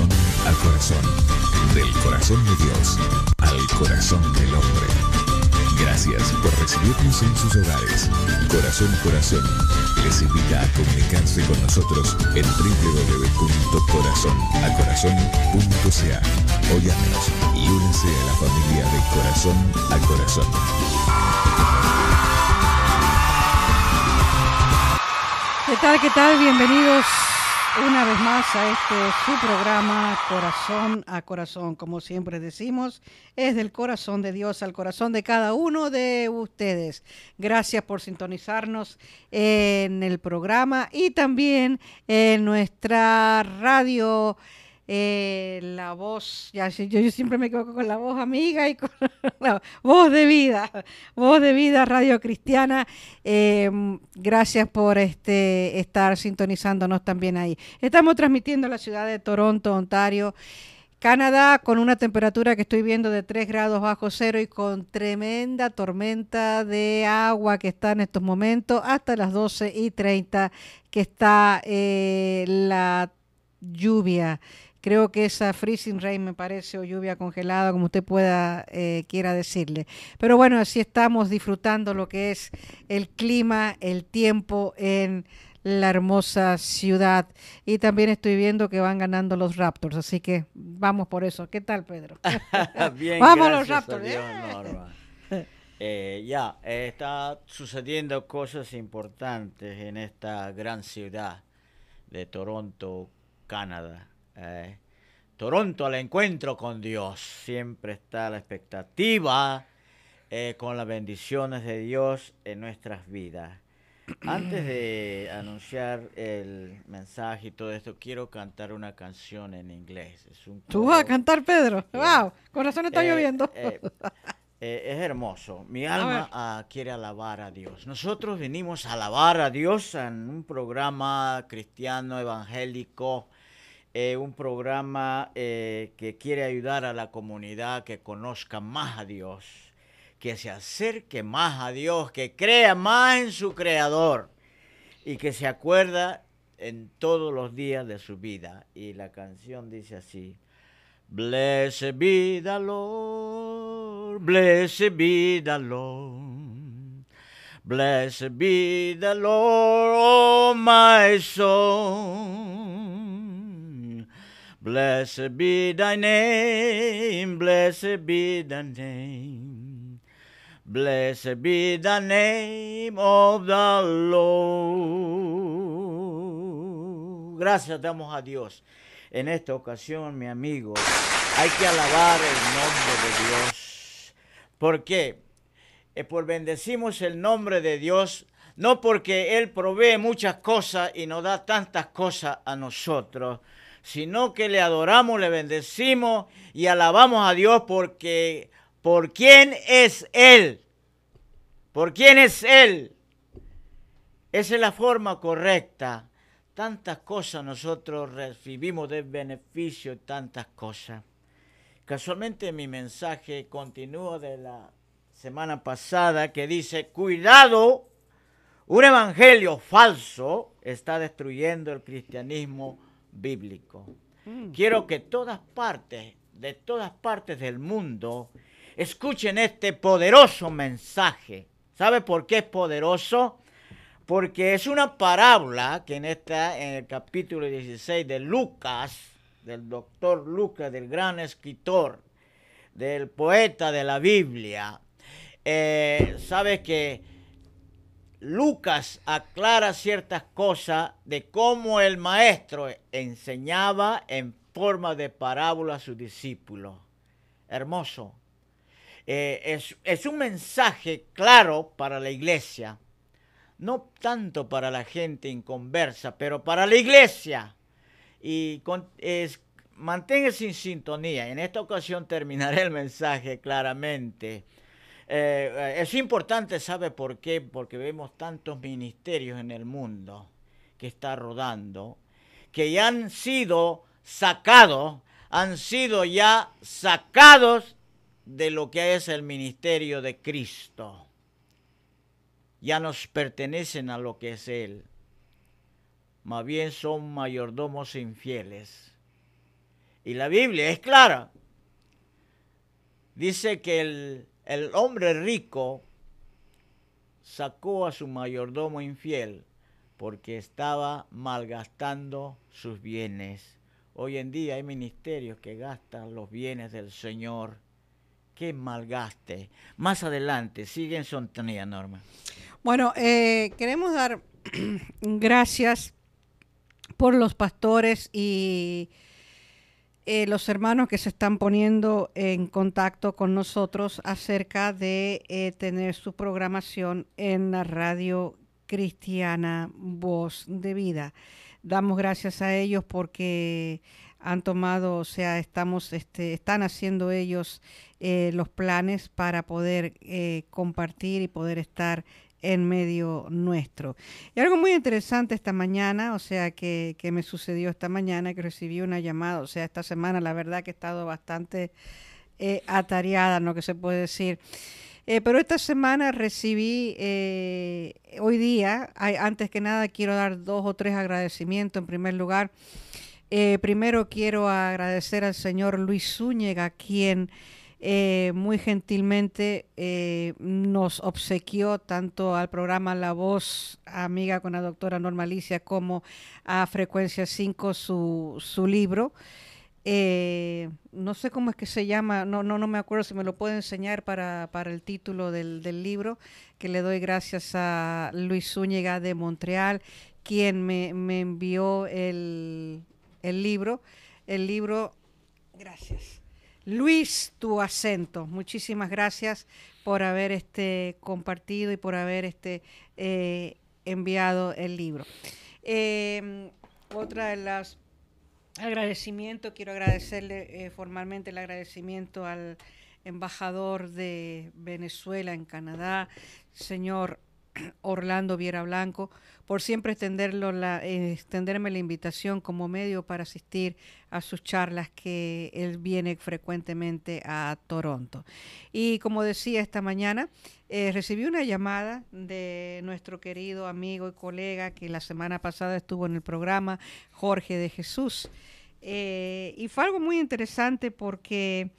corazón a corazón, del corazón de Dios al corazón del hombre. Gracias por recibirnos en sus hogares. Corazón Corazón les invita a comunicarse con nosotros en www.corazonacorazon.ca o llámenos y únanse a la familia de Corazón a Corazón. ¿Qué tal? ¿Qué tal? Bienvenidos una vez más a este su programa Corazón a Corazón. Como siempre decimos, es del corazón de Dios al corazón de cada uno de ustedes. Gracias por sintonizarnos en el programa y también en nuestra radio eh, la voz, ya yo, siempre me equivoco con la voz amiga y con la voz de vida, voz de vida Radio Cristiana. Eh, gracias por este estar sintonizándonos también ahí. Estamos transmitiendo la ciudad de Toronto, Ontario. Canadá con una temperatura que estoy viendo de 3 grados bajo cero y con tremenda tormenta de agua que está en estos momentos hasta las 12 y 30 que está eh, la lluvia. Creo que esa freezing rain me parece, o lluvia congelada, como usted pueda, eh, quiera decirle. Pero bueno, así estamos disfrutando lo que es el clima, el tiempo en la hermosa ciudad. Y también estoy viendo que van ganando los Raptors, así que vamos por eso. ¿Qué tal, Pedro? Bien, vamos los Raptors. Dios, eh, ya, eh, está sucediendo cosas importantes en esta gran ciudad de Toronto, Canadá. Eh, Toronto al encuentro con Dios. Siempre está la expectativa eh, con las bendiciones de Dios en nuestras vidas. Antes de anunciar el mensaje y todo esto, quiero cantar una canción en inglés. Es un ¿Tú vas a cantar, Pedro? ¡Wow! Corazón está Eh, lloviendo. eh, es hermoso. Mi alma ah, quiere alabar a Dios. Nosotros venimos a alabar a Dios en un programa cristiano evangélico, eh, un programa eh, que quiere ayudar a la comunidad que conozca más a Dios, que se acerque más a Dios, que crea más en su Creador y que se acuerda en todos los días de su vida. Y la canción dice así. Blessed be the Lord, blessed be the Lord, blessed be the Lord, oh my soul. Blessed be thy name, blessed be the name, blessed be the name of the Lord. Gracias damos a Dios en esta ocasión, mi amigo, hay que alabar el nombre de Dios. ¿Por qué? Eh, por bendecimos el nombre de Dios, no porque Él provee muchas cosas y nos da tantas cosas a nosotros, sino que le adoramos, le bendecimos y alabamos a Dios porque por quién es Él. ¿Por quién es Él? Esa es la forma correcta tantas cosas nosotros recibimos de beneficio, tantas cosas. Casualmente mi mensaje continúa de la semana pasada que dice, cuidado, un evangelio falso está destruyendo el cristianismo bíblico. Mm. Quiero que todas partes, de todas partes del mundo, escuchen este poderoso mensaje. ¿Sabe por qué es poderoso? porque es una parábola que en esta en el capítulo 16 de Lucas, del doctor Lucas, del gran escritor, del poeta de la Biblia, eh, sabe que Lucas aclara ciertas cosas de cómo el maestro enseñaba en forma de parábola a sus discípulos. Hermoso. Eh, es, un mensaje claro para la iglesia no tanto para la gente inconversa, pero para la iglesia. Y con, manténgase en sintonía. En esta ocasión terminaré el mensaje claramente. Eh, es importante, ¿sabe por qué? Porque vemos tantos ministerios en el mundo que está rodando, que ya han sido sacados, han sido ya sacados de lo que es el ministerio de Cristo ya nos pertenecen a lo que es Él. Más bien son mayordomos infieles. Y la Biblia es clara. Dice que el, el hombre rico sacó a su mayordomo infiel porque estaba malgastando sus bienes. Hoy en día hay ministerios que gastan los bienes del Señor. Qué malgaste. Más adelante, sigue en sintonía, Norma. Bueno, eh, queremos dar gracias por los pastores y eh, los hermanos que se están poniendo en contacto con nosotros acerca de eh, tener su programación en la radio cristiana Voz de Vida. Damos gracias a ellos porque han tomado, o sea, estamos, este, están haciendo ellos eh, los planes para poder compartir y poder estar en medio nuestro. Y algo muy interesante esta mañana, o sea, que, me sucedió esta mañana, que recibí una llamada, o sea, esta semana la verdad que he estado bastante eh, atareada, ¿no? Que se puede decir. Eh, pero esta semana recibí, eh, hoy día, antes que nada quiero dar dos o tres agradecimientos. En primer lugar, primero quiero agradecer al señor Luis Zúñiga, quien eh, muy gentilmente eh, nos obsequió tanto al programa La Voz, amiga con la doctora Normalicia, como a Frecuencia 5 su, su libro. Eh, no sé cómo es que se llama, no, no, no me acuerdo si me lo puede enseñar para, para el título del, del, libro, que le doy gracias a Luis Zúñiga de Montreal, quien me, me envió el, el libro. El libro, gracias Luis, tu acento. Muchísimas gracias por haber este, compartido y por haber este, eh, enviado el libro. Em, otra de las agradecimientos, quiero agradecerle eh, formalmente el agradecimiento al embajador de Venezuela en Canadá, señor Orlando Viera Blanco, por siempre la, extenderme la invitación como medio para asistir a sus charlas que él viene frecuentemente a Toronto. Y como decía esta mañana, eh, recibí una llamada de nuestro querido amigo y colega que la semana pasada estuvo en el programa, Jorge de Jesús. Eh, y fue algo muy interesante porque...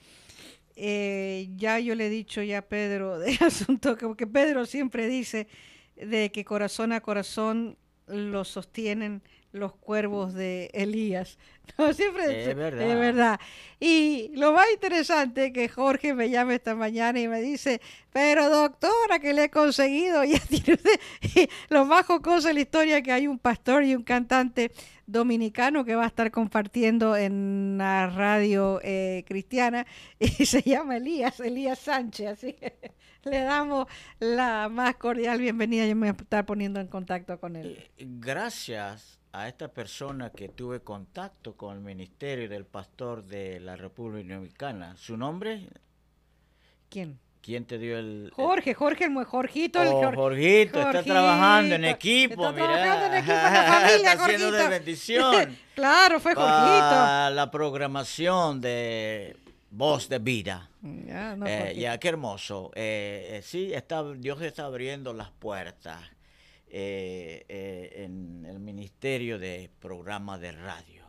ya yo le he dicho ya a Pedro de asunto, que Pedro siempre dice, de que corazón a corazón lo sostienen los cuervos de Elías. No, siempre es verdad. es verdad. Y lo más interesante que Jorge me llama esta mañana y me dice, pero doctora, que le he conseguido. Y, lo más jocoso de la historia que hay un pastor y un cantante dominicano que va a estar compartiendo en la radio eh, cristiana y se llama Elías, Elías Sánchez. Así que le damos la más cordial bienvenida. Yo me voy a estar poniendo en contacto con él. Eh, gracias a esta persona que tuve contacto con el ministerio del pastor de la República Dominicana. ¿Su nombre? ¿Quién? ¿Quién te dio el...? Jorge, Jorge, el Jorgito. El oh, Jorgito, está trabajando en equipo, está mira. Trabajando en equipo, en la familia, está haciendo de bendición. claro, fue Jorgito. la programación de Voz de Vida. Ya, no, eh, ya, qué hermoso. Eh, eh, sí, está, Dios está abriendo las puertas. Eh, eh, en el Ministerio de Programas de Radio.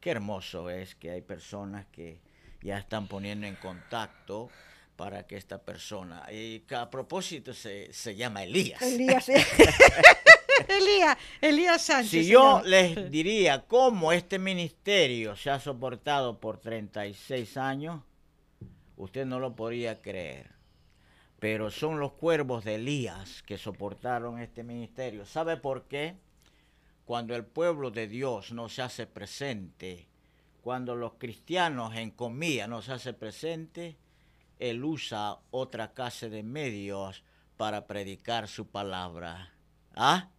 Qué hermoso es que hay personas que ya están poniendo en contacto para que esta persona, y a propósito se, se llama Elías. Elías, Elías, Elías Sánchez. Si yo les diría cómo este ministerio se ha soportado por 36 años, usted no lo podría creer pero son los cuervos de Elías que soportaron este ministerio. ¿Sabe por qué? Cuando el pueblo de Dios no se hace presente, cuando los cristianos en comida no se hace presente, Él usa otra clase de medios para predicar su palabra. ¿Ah?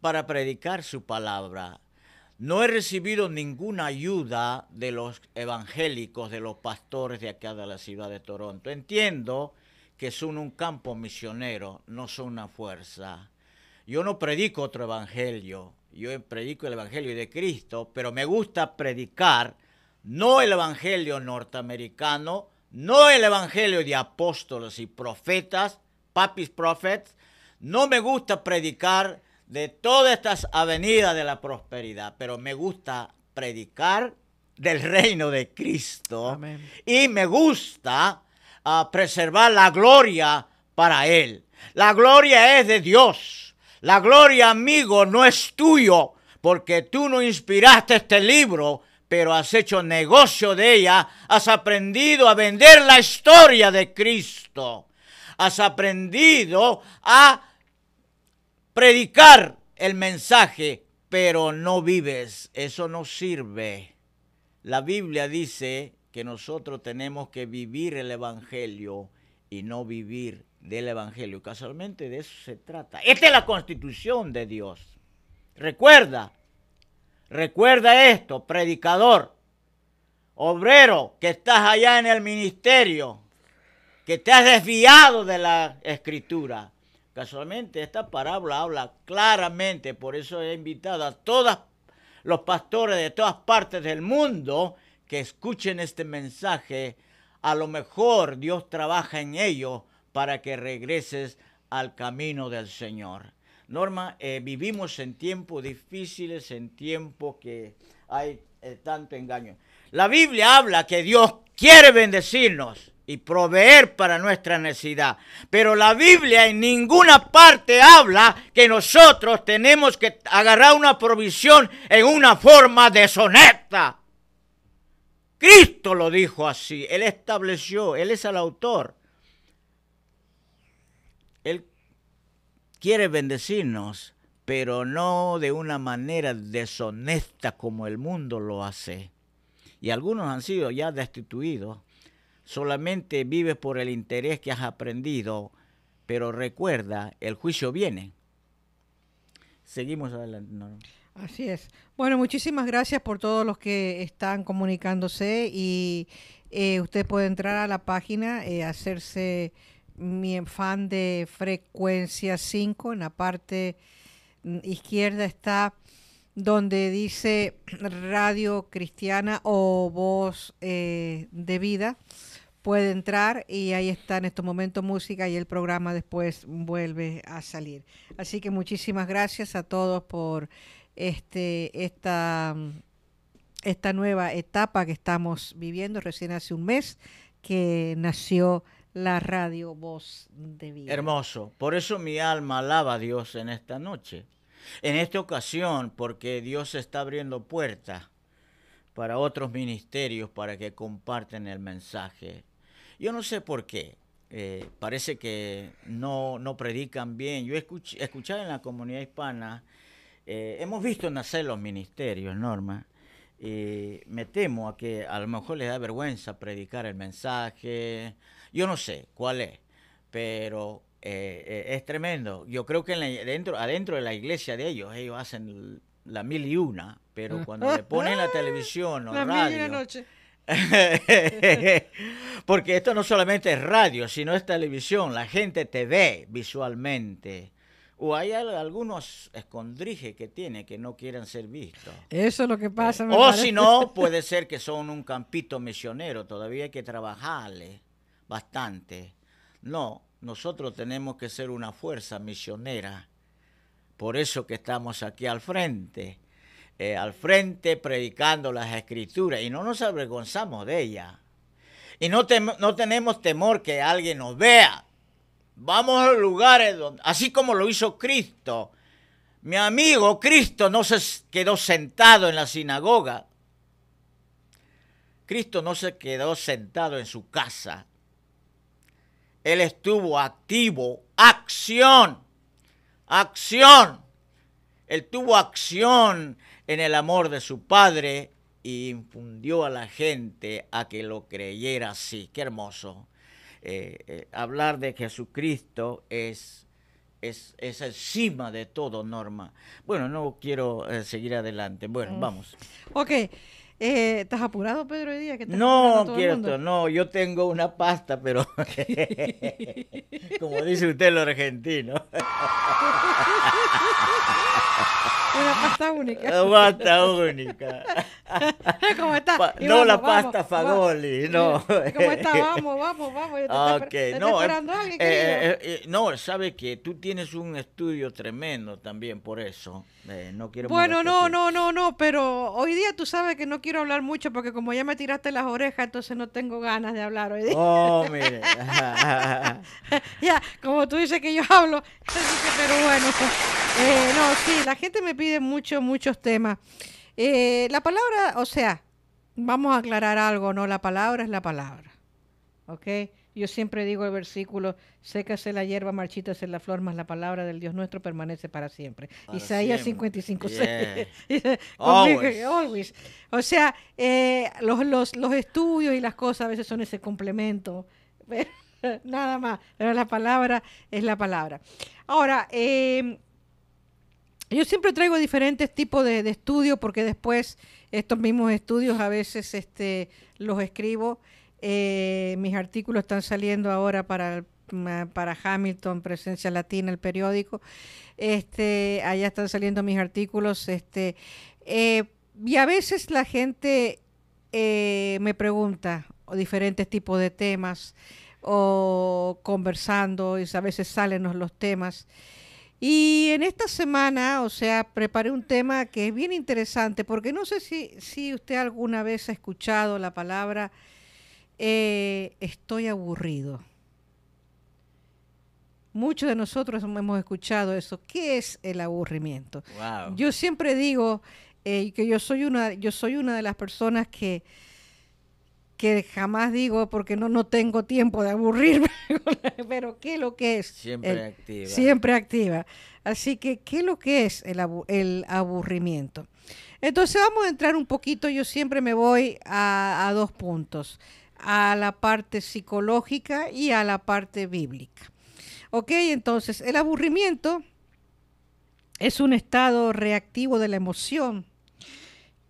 Para predicar su palabra. No he recibido ninguna ayuda de los evangélicos, de los pastores de acá de la ciudad de Toronto. Entiendo que son un campo misionero, no son una fuerza. Yo no predico otro evangelio, yo predico el evangelio de Cristo, pero me gusta predicar no el evangelio norteamericano, no el evangelio de apóstoles y profetas, papis prophets, no me gusta predicar de todas estas avenidas de la prosperidad, pero me gusta predicar del reino de Cristo. Y me gusta ah, preservar la gloria para Él. La gloria es de Dios. La gloria, amigo, no es tuyo porque tú no inspiraste este libro, pero has hecho negocio de ella, has aprendido a vender la historia de Cristo, has aprendido a predicar el mensaje, pero no vives. Eso no sirve. La Biblia dice que nosotros tenemos que vivir el Evangelio y no vivir del Evangelio. Casualmente de eso se trata. Esta es la constitución de Dios. Recuerda, recuerda esto, predicador, obrero que estás allá en el ministerio, que te has desviado de la escritura. Casualmente esta parábola habla claramente, por eso he invitado a todos los pastores de todas partes del mundo que escuchen este mensaje. A lo mejor Dios trabaja en ellos para que regreses al camino del Señor. Norma, eh, vivimos en tiempos difíciles, en tiempos que hay eh, tanto engaño. La Biblia habla que Dios quiere bendecirnos y proveer para nuestra necesidad. Pero la Biblia en ninguna parte habla que nosotros tenemos que agarrar una provisión en una forma deshonesta. Cristo lo dijo así, Él estableció, Él es el autor. Él quiere bendecirnos, pero no de una manera deshonesta como el mundo lo hace. Y algunos han sido ya destituidos. Solamente vives por el interés que has aprendido, pero recuerda, el juicio viene. Seguimos adelante. Así es. Bueno, muchísimas gracias por todos los que están comunicándose y eh, usted puede entrar a la página, eh, hacerse mi fan de frecuencia 5, en la parte mm, izquierda está donde dice radio cristiana o voz eh, de vida. Puede entrar y ahí está en estos momentos música y el programa después vuelve a salir. Así que muchísimas gracias a todos por este esta esta nueva etapa que estamos viviendo recién hace un mes que nació la radio Voz de Vida. Hermoso. Por eso mi alma alaba a Dios en esta noche. En esta ocasión, porque Dios está abriendo puertas para otros ministerios para que comparten el mensaje. Yo no sé por qué. Eh, parece que no, no predican bien. Yo he escuchado en la comunidad hispana, eh, hemos visto nacer los ministerios, Norma, y me temo a que a lo mejor les da vergüenza predicar el mensaje, yo no sé cuál es, pero eh, eh, es tremendo. Yo creo que dentro, adentro de la iglesia de ellos, ellos hacen la mil y una, pero cuando le ponen la televisión o la radio... noche. porque esto no solamente es radio, sino es televisión. La gente te ve visualmente. O hay algunos escondrijes que tiene que no quieren ser vistos. Eso es lo que pasa. o si no, puede ser que son un campito misionero. Todavía hay que trabajarle bastante. No, nosotros tenemos que ser una fuerza misionera. Por eso que estamos aquí al frente. Eh, al frente predicando las escrituras y no nos avergonzamos de ella. Y no, no tenemos temor que alguien nos vea. Vamos a lugares donde, así como lo hizo Cristo. Mi amigo Cristo no se quedó sentado en la sinagoga. Cristo no se quedó sentado en su casa. Él estuvo activo, acción, acción. Él tuvo acción en el amor de su Padre y infundió a la gente a que lo creyera así. Qué hermoso. Eh, eh, hablar de Jesucristo es, es, es, encima de todo, Norma. Bueno, no quiero eh, seguir adelante. Bueno, mm. vamos. Ok. Eh, ¿Estás apurado, Pedro, hoy día? no, quiero, no, yo tengo una pasta, pero como dice usted, lo argentino. Una pasta única. Una pasta única. ¿Cómo está? Pa- no vamos, la pasta vamos. Fagoli, no. ¿Cómo está? Vamos, vamos, vamos. Ya te está Ok, esper- te está no, eh, esperando alguien, eh, querido. eh, eh, no, sabe que tú tienes un estudio tremendo también por eso. No quiero Bueno, no, no, no, no, pero hoy día tú sabes que no quiero hablar mucho porque como ya me tiraste las orejas, entonces no tengo ganas de hablar hoy día. Oh, mire. ya, como tú dices que yo hablo, pero bueno, eh, no, sí, la gente me pide mucho, muchos temas. Eh, la palabra, o sea, vamos a aclarar algo, ¿no? La palabra es la palabra, ¿ok? Yo siempre digo el versículo, sécase la hierba, marchítase la flor, mas la palabra del Dios nuestro permanece para siempre. Para Isaías siempre. 55, Yeah. 6. Always. Always. O sea, eh, los, los, los estudios y las cosas a veces son ese complemento. Nada más. Pero la palabra es la palabra. Ahora, eh, yo siempre traigo diferentes tipos de, de estudios porque después estos mismos estudios a veces este, los escribo. Eh, mis artículos están saliendo ahora para, ma- para Hamilton, Presencia Latina, el periódico. Este, allá están saliendo mis artículos. Este, eh, y a veces la gente eh, me pregunta o diferentes tipos de temas o conversando y a veces salen los- los temas. Y en esta semana, o sea, preparé un tema que es bien interesante, porque no sé si, si usted alguna vez ha escuchado la palabra eh, estoy aburrido. Muchos de nosotros hemos escuchado eso. ¿Qué es el aburrimiento? Wow. Yo siempre digo eh, que yo soy una, yo soy una de las personas que, que jamás digo porque no, no tengo tiempo de aburrirme, pero ¿qué es lo que es? Siempre el- activa. Siempre activa. Así que, ¿qué es lo que es el, abu- el aburrimiento? Entonces vamos a entrar un poquito, yo siempre me voy a, a dos puntos, a la parte psicológica y a la parte bíblica. Ok, entonces el aburrimiento es un estado reactivo de la emoción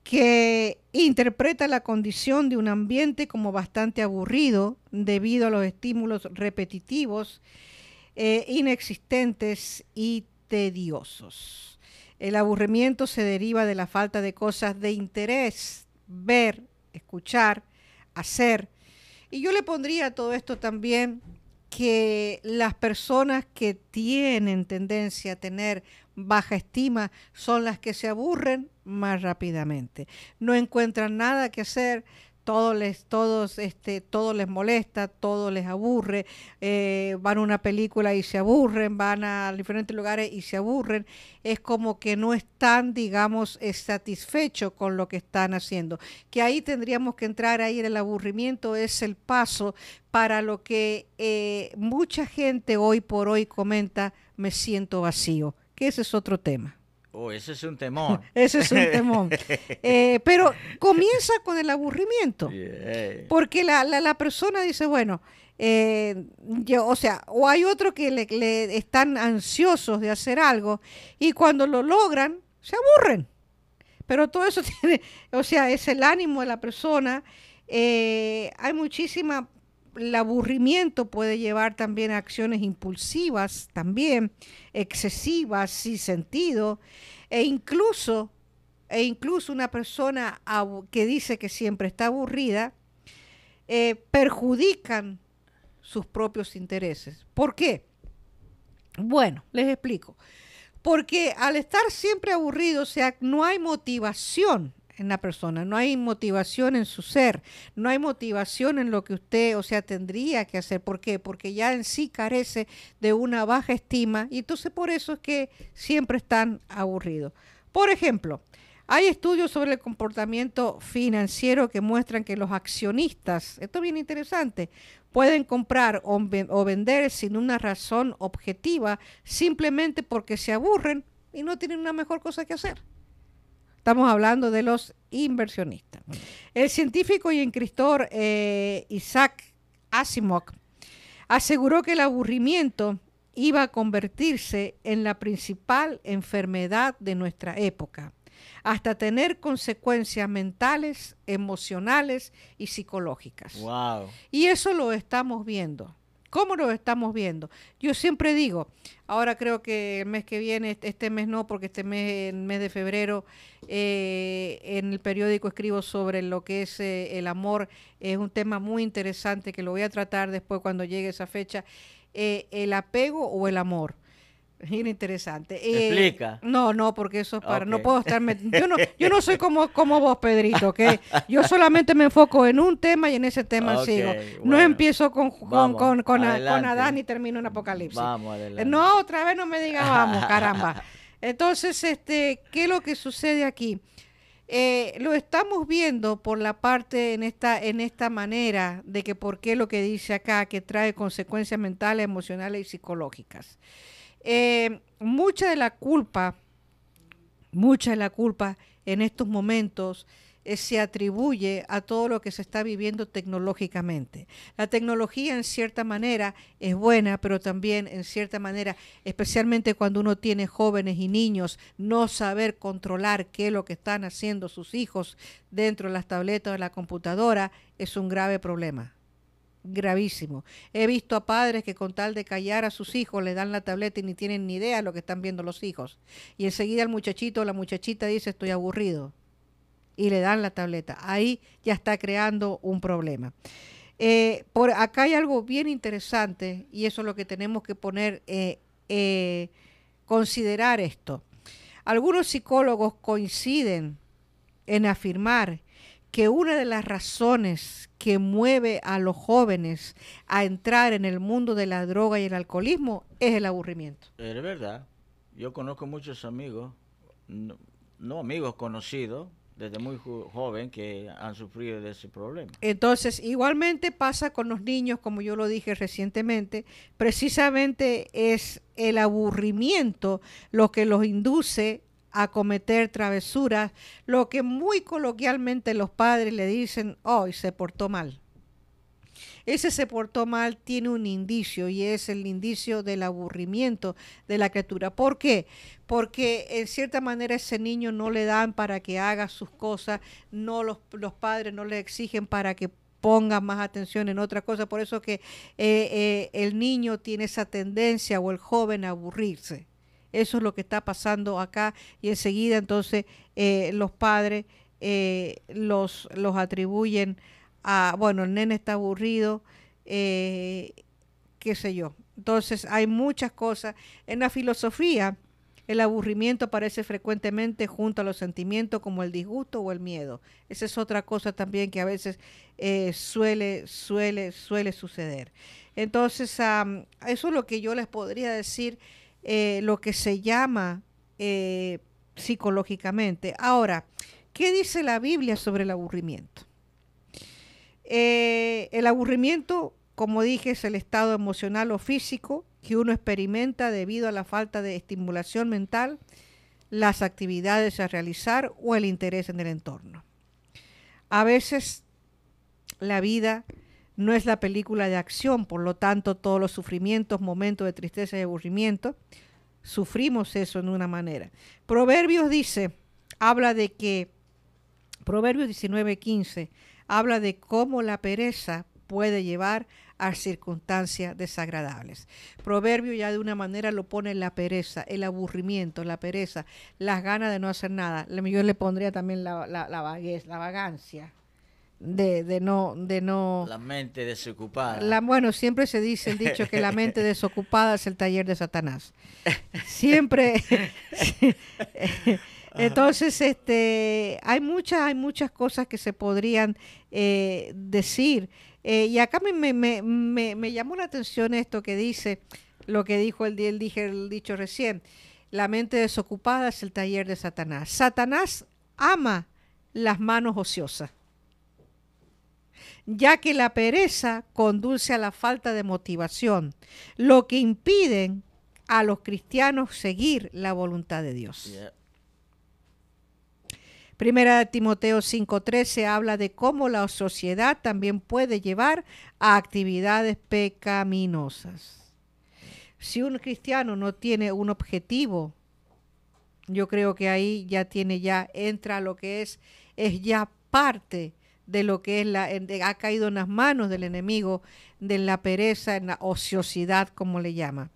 que interpreta la condición de un ambiente como bastante aburrido debido a los estímulos repetitivos, eh, inexistentes y tediosos. El aburrimiento se deriva de la falta de cosas de interés, ver, escuchar, hacer. Y yo le pondría a todo esto también que las personas que tienen tendencia a tener baja estima son las que se aburren más rápidamente. No encuentran nada que hacer, todo les, todos, este, todo les molesta, todo les aburre, eh, van a una película y se aburren, van a diferentes lugares y se aburren. Es como que no están, digamos, eh, satisfechos con lo que están haciendo. Que ahí tendríamos que entrar ahí el aburrimiento, es el paso para lo que eh, mucha gente hoy por hoy comenta, me siento vacío, que ese es otro tema. Oh, ese es un temor. Ese es un temón. Eh, pero comienza con el aburrimiento. Yeah. Porque la, la, la persona dice, bueno, eh, yo, o sea, o hay otro que le, le están ansiosos de hacer algo y cuando lo logran, se aburren. Pero todo eso tiene, o sea, es el ánimo de la persona. Eh, hay muchísima, el aburrimiento puede llevar también a acciones impulsivas, también excesivas, sin sentido, e incluso, e incluso una persona que dice que siempre está aburrida, eh, perjudican sus propios intereses. ¿Por qué? Bueno, les explico. Porque al estar siempre aburrido, o sea, no hay motivación en la persona, no hay motivación en su ser, no hay motivación en lo que usted, o sea, tendría que hacer. ¿Por qué? Porque ya en sí carece de una baja estima y entonces por eso es que siempre están aburridos. Por ejemplo, hay estudios sobre el comportamiento financiero que muestran que los accionistas, esto es bien interesante, pueden comprar o, o vender sin una razón objetiva simplemente porque se aburren y no tienen una mejor cosa que hacer. Estamos hablando de los inversionistas. El científico y escritor eh, Isaac Asimov aseguró que el aburrimiento iba a convertirse en la principal enfermedad de nuestra época, hasta tener consecuencias mentales, emocionales y psicológicas. Wow. Y eso lo estamos viendo ¿Cómo lo estamos viendo? Yo siempre digo, ahora creo que el mes que viene, este mes no, porque este mes, el mes de febrero, eh, en el periódico escribo sobre lo que es eh, el amor. Es un tema muy interesante que lo voy a tratar después cuando llegue esa fecha. Eh, el apego o el amor. Mira, interesante. Eh, Explica. No, no, porque eso es para. No puedo estarme. Yo no, yo no soy como, como vos, Pedrito, que yo solamente me enfoco en un tema y en ese tema sigo. No empiezo con, con, con, con, Adán y termino en Apocalipsis. Vamos, adelante. No, otra vez no me diga vamos, caramba. Entonces, este, ¿qué es lo que sucede aquí? Eh, lo estamos viendo por la parte en esta, en esta manera de que por qué lo que dice acá, que trae consecuencias mentales, emocionales y psicológicas. Eh, mucha de la culpa, mucha de la culpa en estos momentos eh, se atribuye a todo lo que se está viviendo tecnológicamente. La tecnología en cierta manera es buena, pero también en cierta manera, especialmente cuando uno tiene jóvenes y niños, no saber controlar qué es lo que están haciendo sus hijos dentro de las tabletas o de la computadora es un grave problema gravísimo. He visto a padres que con tal de callar a sus hijos le dan la tableta y ni tienen ni idea de lo que están viendo los hijos. Y enseguida el muchachito o la muchachita dice estoy aburrido y le dan la tableta. Ahí ya está creando un problema. Eh, por acá hay algo bien interesante y eso es lo que tenemos que poner, eh, eh, considerar esto. Algunos psicólogos coinciden en afirmar que una de las razones que mueve a los jóvenes a entrar en el mundo de la droga y el alcoholismo es el aburrimiento. Es verdad. Yo conozco muchos amigos, no, amigos conocidos, desde muy joven que han sufrido de ese problema. Entonces, igualmente pasa con los niños, como yo lo dije recientemente, precisamente es el aburrimiento lo que los induce a cometer travesuras, lo que muy coloquialmente los padres le dicen, hoy se portó mal. Ese se portó mal tiene un indicio y es el indicio del aburrimiento de la criatura. ¿Por qué? Porque en cierta manera ese niño no le dan para que haga sus cosas, no los, los padres no le exigen para que ponga más atención en otra cosa. Por eso que eh, eh, el niño tiene esa tendencia o el joven a aburrirse. Eso es lo que está pasando acá y enseguida entonces eh, los padres eh, los, los atribuyen a, bueno, el nene está aburrido, eh, qué sé yo. Entonces hay muchas cosas. En la filosofía, el aburrimiento aparece frecuentemente junto a los sentimientos como el disgusto o el miedo. Esa es otra cosa también que a veces suele, suele, suele suceder. Entonces, eso es lo que yo les podría decir eh, lo que se llama eh, psicológicamente. Ahora, ¿qué dice la Biblia sobre el aburrimiento? Eh, el aburrimiento, como dije, es el estado emocional o físico que uno experimenta debido a la falta de estimulación mental, las actividades a realizar o el interés en el entorno. A veces la vida no es la película de acción, por lo tanto todos los sufrimientos, momentos de tristeza y aburrimiento, sufrimos eso en una manera. Proverbios dice, habla de que, Proverbios 19:15, habla de cómo la pereza puede llevar a circunstancias desagradables. Proverbio ya de una manera lo pone la pereza, el aburrimiento, la pereza, las ganas de no hacer nada. Yo le pondría también la, la, la vaguez, la vagancia de, de, no de no. La mente desocupada. La, bueno siempre se dice el dicho que la mente desocupada es el taller de Satanás. Siempre. Entonces este hay muchas hay muchas cosas que se podrían eh, decir. Eh, y acá me, me, me, me, llamó la atención esto que dice lo que dijo el, el, dije, el dicho recién. La mente desocupada es el taller de Satanás. Satanás ama las manos ociosas ya que la pereza conduce a la falta de motivación, lo que impiden a los cristianos seguir la voluntad de Dios. Primera de Timoteo 5:13 habla de cómo la sociedad también puede llevar a actividades pecaminosas. Si un cristiano no tiene un objetivo, yo creo que ahí ya tiene ya entra lo que es es ya parte de lo que es la, ha caído en las manos del enemigo, de la pereza, en la ociosidad, como le llama.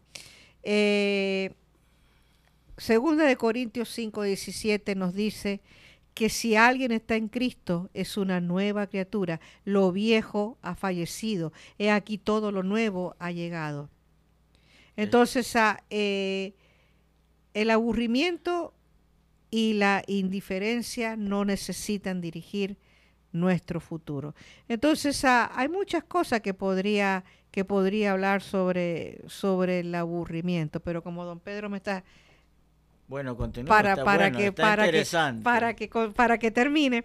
Eh, segunda de Corintios 5, 17 nos dice que si alguien está en Cristo es una nueva criatura, lo viejo ha fallecido, he aquí todo lo nuevo ha llegado. Entonces, eh, el aburrimiento y la indiferencia no necesitan dirigir nuestro futuro. Entonces, hay muchas cosas que podría, que podría hablar sobre, sobre el aburrimiento, pero como don Pedro me está bueno. Para, para que para que para que para que termine.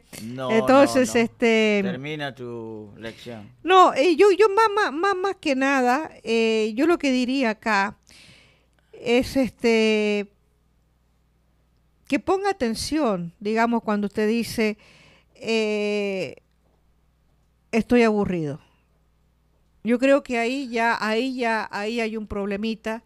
Entonces, este termina tu lección. No, eh, yo yo más, más más que nada, eh, yo lo que diría acá es este que ponga atención, digamos, cuando usted dice eh, estoy aburrido. Yo creo que ahí ya ahí ya ahí hay un problemita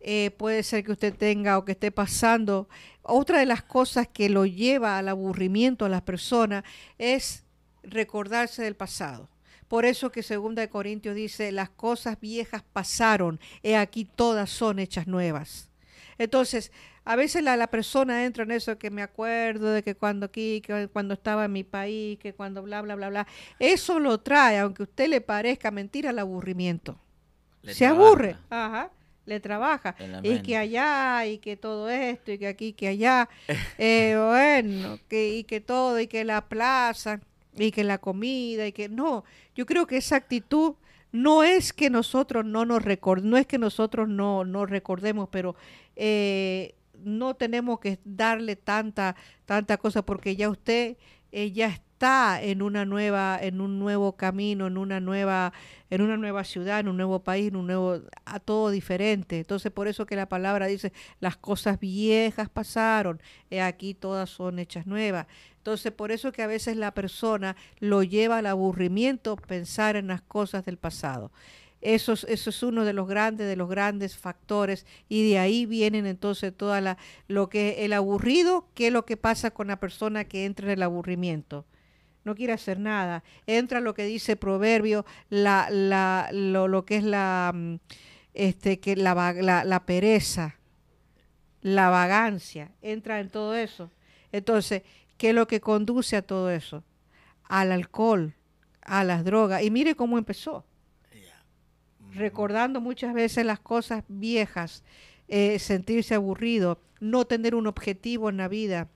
eh, puede ser que usted tenga o que esté pasando. Otra de las cosas que lo lleva al aburrimiento a las personas es recordarse del pasado. Por eso que segunda de Corintios dice, las cosas viejas pasaron, he aquí todas son hechas nuevas. Entonces, a veces la, la, persona entra en eso que me acuerdo de que cuando aquí, que cuando estaba en mi país, que cuando bla, bla, bla, bla. Eso lo trae, aunque a usted le parezca mentira, al aburrimiento. Se aburre. Ajá le trabaja. Y que allá, y que todo esto, y que aquí, que allá. Eh, bueno, que, y que todo, y que la plaza, y que la comida, y que no. Yo creo que esa actitud no es que nosotros no nos recordemos, no es que nosotros no, no recordemos, pero eh, no tenemos que darle tanta, tanta cosa porque ya usted eh, ya está en una nueva, en un nuevo camino, en una nueva, en una nueva ciudad, en un nuevo país, en un nuevo, a todo diferente. Entonces, por eso que la palabra dice, las cosas viejas pasaron, aquí todas son hechas nuevas. Entonces, por eso que a veces la persona lo lleva al aburrimiento pensar en las cosas del pasado. Eso es, eso es uno de los grandes, de los grandes factores y de ahí vienen entonces toda la, lo que el aburrido, qué es lo que pasa con la persona que entra en el aburrimiento. No quiere hacer nada. Entra lo que dice proverbio, la, la, lo, lo que es la, mm, este, que la, la, la pereza, la vagancia, entra en todo eso. Entonces, ¿qué es lo que conduce a todo eso? Al alcohol, a las drogas. Y mire cómo empezó recordando muchas veces las cosas viejas, eh, sentirse aburrido, no tener un objetivo en la vida.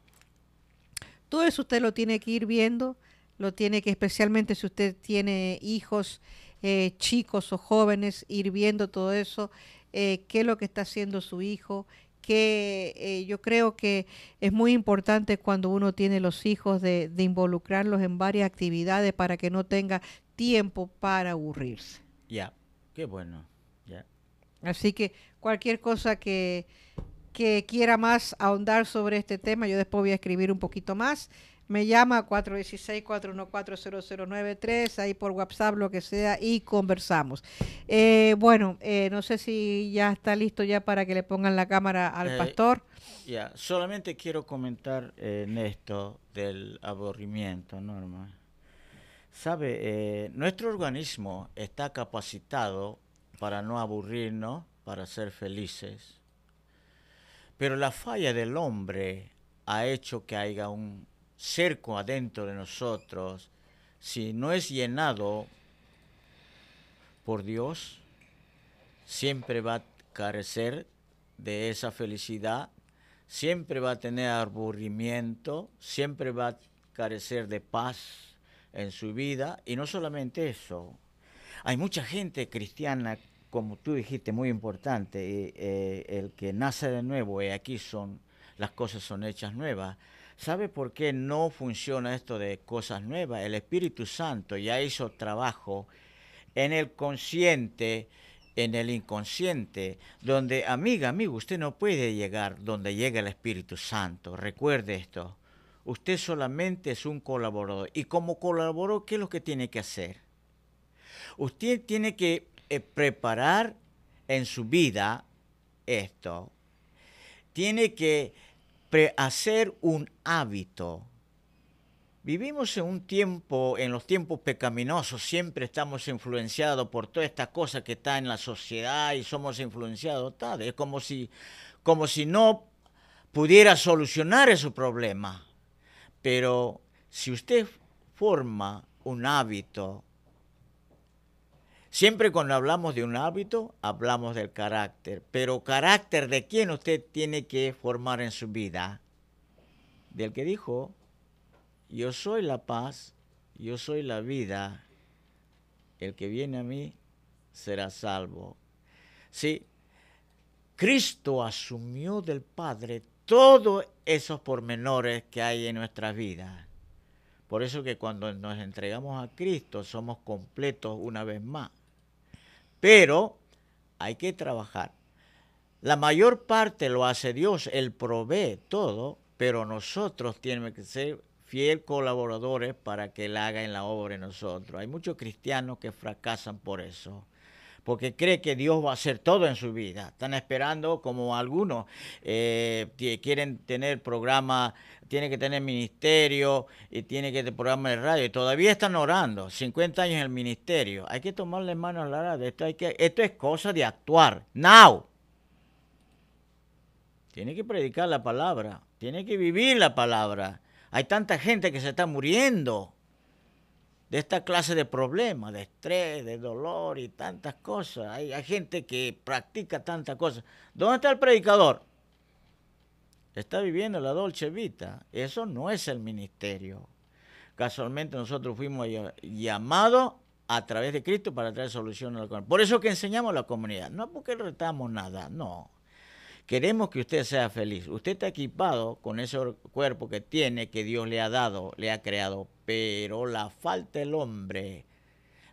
Todo eso usted lo tiene que ir viendo, lo tiene que, especialmente si usted tiene hijos eh, chicos o jóvenes, ir viendo todo eso, eh, qué es lo que está haciendo su hijo, que yo creo que es muy importante cuando uno tiene los hijos de, de involucrarlos en varias actividades para que no tenga tiempo para aburrirse. Ya. Qué bueno, ya. Así que cualquier cosa que, que quiera más ahondar sobre este tema, yo después voy a escribir un poquito más. Me llama 416-414-0093, ahí por WhatsApp, lo que sea, y conversamos. Eh, bueno, eh, no sé si ya está listo ya para que le pongan la cámara al eh, pastor. Ya, solamente quiero comentar en esto del aburrimiento, Norma. Sabe, eh, nuestro organismo está capacitado para no aburrirnos, para ser felices. Pero la falla del hombre ha hecho que haya un cerco adentro de nosotros. Si no es llenado por Dios, siempre va a carecer de esa felicidad, siempre va a tener aburrimiento, siempre va a carecer de paz en su vida. Y no solamente eso, hay mucha gente cristiana, como tú dijiste, muy importante, eh, el que nace de nuevo, y aquí son, las cosas son hechas nuevas. ¿Sabe por qué no funciona esto de cosas nuevas? El Espíritu Santo ya hizo trabajo en el consciente, en el inconsciente, donde, amiga, amigo, usted no puede llegar donde llega el Espíritu Santo. Recuerde esto. Usted solamente es un colaborador. Y como colaborador, ¿qué es lo que tiene que hacer? Usted tiene que eh, preparar en su vida esto. Tiene que hacer un hábito Vivimos en un tiempo, en los tiempos pecaminosos, siempre estamos influenciados por toda esta cosa que está en la sociedad y somos influenciados. Tal. Es como si, como si no pudiera solucionar ese problema. Pero si usted forma un hábito, siempre cuando hablamos de un hábito, hablamos del carácter. Pero carácter de quién usted tiene que formar en su vida? Del que dijo, yo soy la paz, yo soy la vida, el que viene a mí será salvo. Sí, Cristo asumió del Padre todos esos pormenores que hay en nuestra vida. Por eso que cuando nos entregamos a Cristo somos completos una vez más. Pero hay que trabajar. La mayor parte lo hace Dios, Él provee todo, pero nosotros tenemos que ser fiel colaboradores para que Él haga en la obra en nosotros. Hay muchos cristianos que fracasan por eso porque cree que Dios va a hacer todo en su vida. Están esperando, como algunos eh, quieren tener programa, tiene que tener ministerio y tiene que tener programa de radio y todavía están orando. 50 años en el ministerio. Hay que tomarle mano a la radio. Esto, que, esto es cosa de actuar. Now. Tiene que predicar la palabra. Tiene que vivir la palabra. Hay tanta gente que se está muriendo de esta clase de problemas, de estrés, de dolor y tantas cosas. Hay, gente que practica tantas cosas. ¿Dónde está el predicador? Está viviendo la dolce vita. Eso no es el ministerio. Casualmente nosotros fuimos llamados a través de Cristo para traer solución a la comunidad. Por eso que enseñamos a la comunidad. No porque retamos nada, no. Queremos que usted sea feliz. Usted está equipado con ese cuerpo que tiene, que Dios le ha dado, le ha creado, pero la falta del hombre,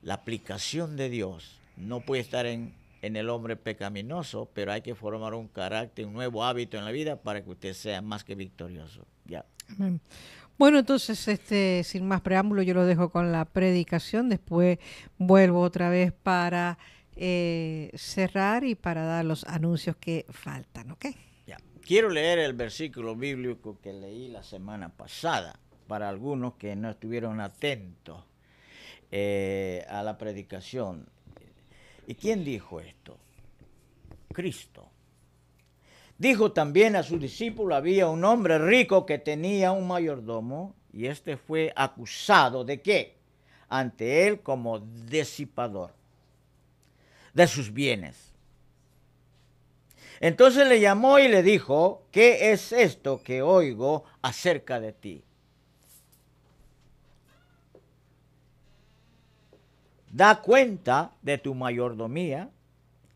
la aplicación de Dios, no puede estar en, en el hombre pecaminoso, pero hay que formar un carácter, un nuevo hábito en la vida para que usted sea más que victorioso. Ya. Bueno, entonces, este, sin más preámbulo, yo lo dejo con la predicación. Después vuelvo otra vez para eh, cerrar y para dar los anuncios que faltan, ¿ok? Ya. Quiero leer el versículo bíblico que leí la semana pasada para algunos que no estuvieron atentos eh, a la predicación. ¿Y quién dijo esto? Cristo. Dijo también a su discípulo, había un hombre rico que tenía un mayordomo y este fue acusado de qué? Ante él como disipador de sus bienes. Entonces le llamó y le dijo, ¿qué es esto que oigo acerca de ti? Da cuenta de tu mayordomía,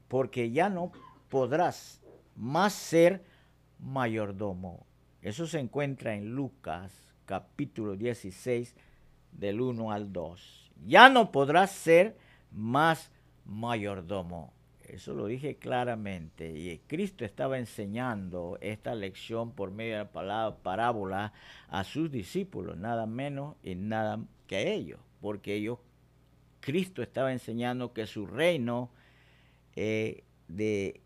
porque ya no podrás más ser mayordomo. Eso se encuentra en Lucas capítulo 16 del 1 al 2. Ya no podrás ser más mayordomo. Eso lo dije claramente. Y Cristo estaba enseñando esta lección por medio de la parábola a sus discípulos, nada menos y nada que ellos. Porque ellos, Cristo estaba enseñando que su reino, eh,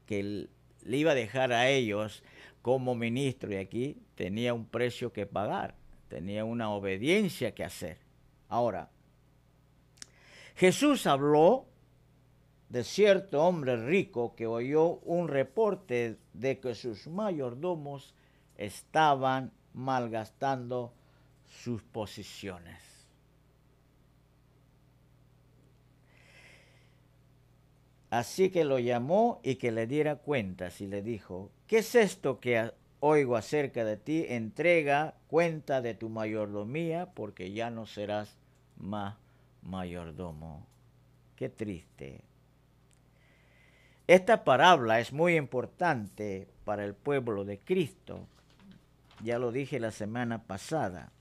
que le iba a dejar a ellos como ministro, y aquí tenía un precio que pagar, tenía una obediencia que hacer. Ahora, Jesús habló de cierto hombre rico que oyó un reporte de que sus mayordomos estaban malgastando sus posiciones. Así que lo llamó y que le diera cuentas y le dijo, ¿qué es esto que oigo acerca de ti? Entrega cuenta de tu mayordomía porque ya no serás más mayordomo. Qué triste. Esta parábola es muy importante para el pueblo de Cristo. Ya lo dije la semana pasada.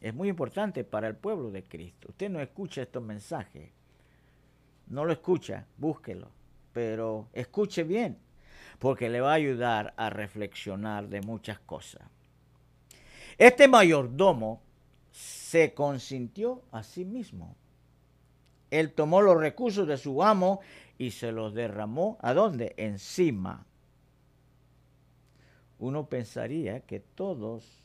Es muy importante para el pueblo de Cristo. Usted no escucha estos mensajes. No lo escucha, búsquelo. Pero escuche bien, porque le va a ayudar a reflexionar de muchas cosas. Este mayordomo se consintió a sí mismo. Él tomó los recursos de su amo y se los derramó ¿a dónde? Encima. Uno pensaría que todos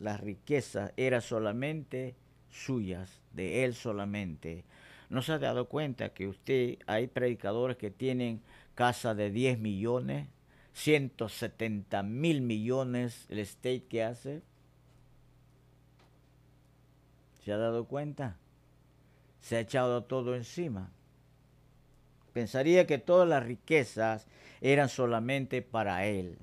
las riquezas eran solamente suyas, de él solamente. ¿No se ha dado cuenta que usted, hay predicadores que tienen casa de 10 millones, 170 mil millones el state que hace? ¿Se ha dado cuenta? Se ha echado todo encima. Pensaría que todas las riquezas eran solamente para él.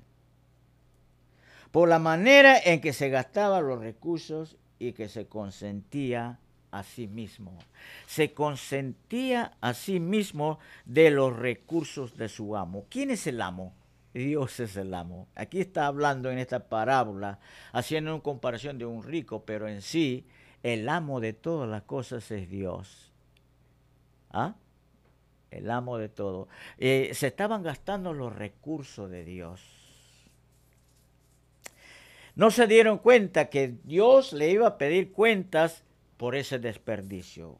Por la manera en que se gastaban los recursos y que se consentía a sí mismo. Se consentía a sí mismo de los recursos de su amo. ¿Quién es el amo? Dios es el amo. Aquí está hablando en esta parábola, haciendo una comparación de un rico, pero en sí el amo de todas las cosas es Dios. ¿Ah? El amo de todo. Eh, se estaban gastando los recursos de Dios. No se dieron cuenta que Dios le iba a pedir cuentas por ese desperdicio.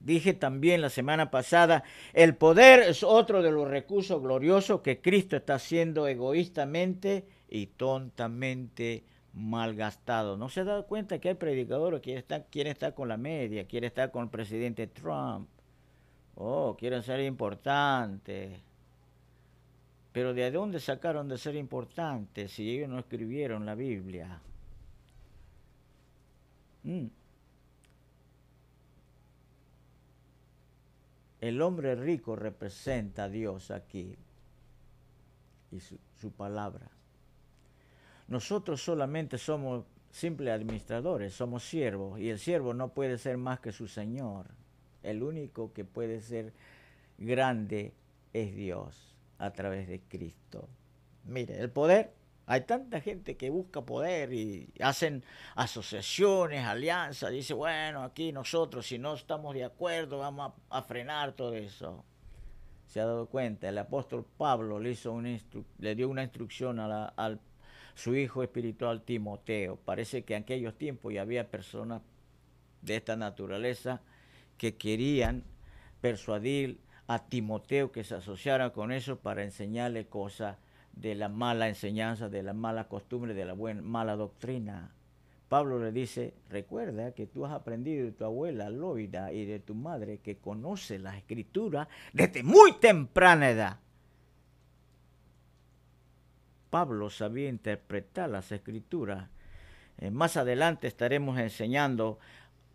Dije también la semana pasada, el poder es otro de los recursos gloriosos que Cristo está haciendo egoístamente y tontamente malgastado. ¿No se ha dado cuenta que hay predicadores que quieren estar con la media, quieren estar con el presidente Trump? Oh, quieren ser importantes. Pero ¿de dónde sacaron de ser importantes si ellos no escribieron la Biblia? Mm. El hombre rico representa a Dios aquí y su, palabra. Nosotros solamente somos simples administradores, somos siervos y el siervo no puede ser más que su Señor. El único que puede ser grande es Dios a través de Cristo. Mire, el poder, hay tanta gente que busca poder y hacen asociaciones, alianzas, dice, bueno, aquí nosotros si no estamos de acuerdo vamos a, frenar todo eso. Se ha dado cuenta, el apóstol Pablo le, hizo le dio una instrucción a al su hijo espiritual Timoteo. Parece que en aquellos tiempos ya había personas de esta naturaleza que querían persuadir a Timoteo que se asociara con eso para enseñarle cosas de la mala enseñanza, de la mala costumbre, de la buena, mala doctrina. Pablo le dice, recuerda que tú has aprendido de tu abuela Loida y de tu madre que conoce las escrituras desde muy temprana edad. Pablo sabía interpretar las escrituras. Eh, más adelante estaremos enseñando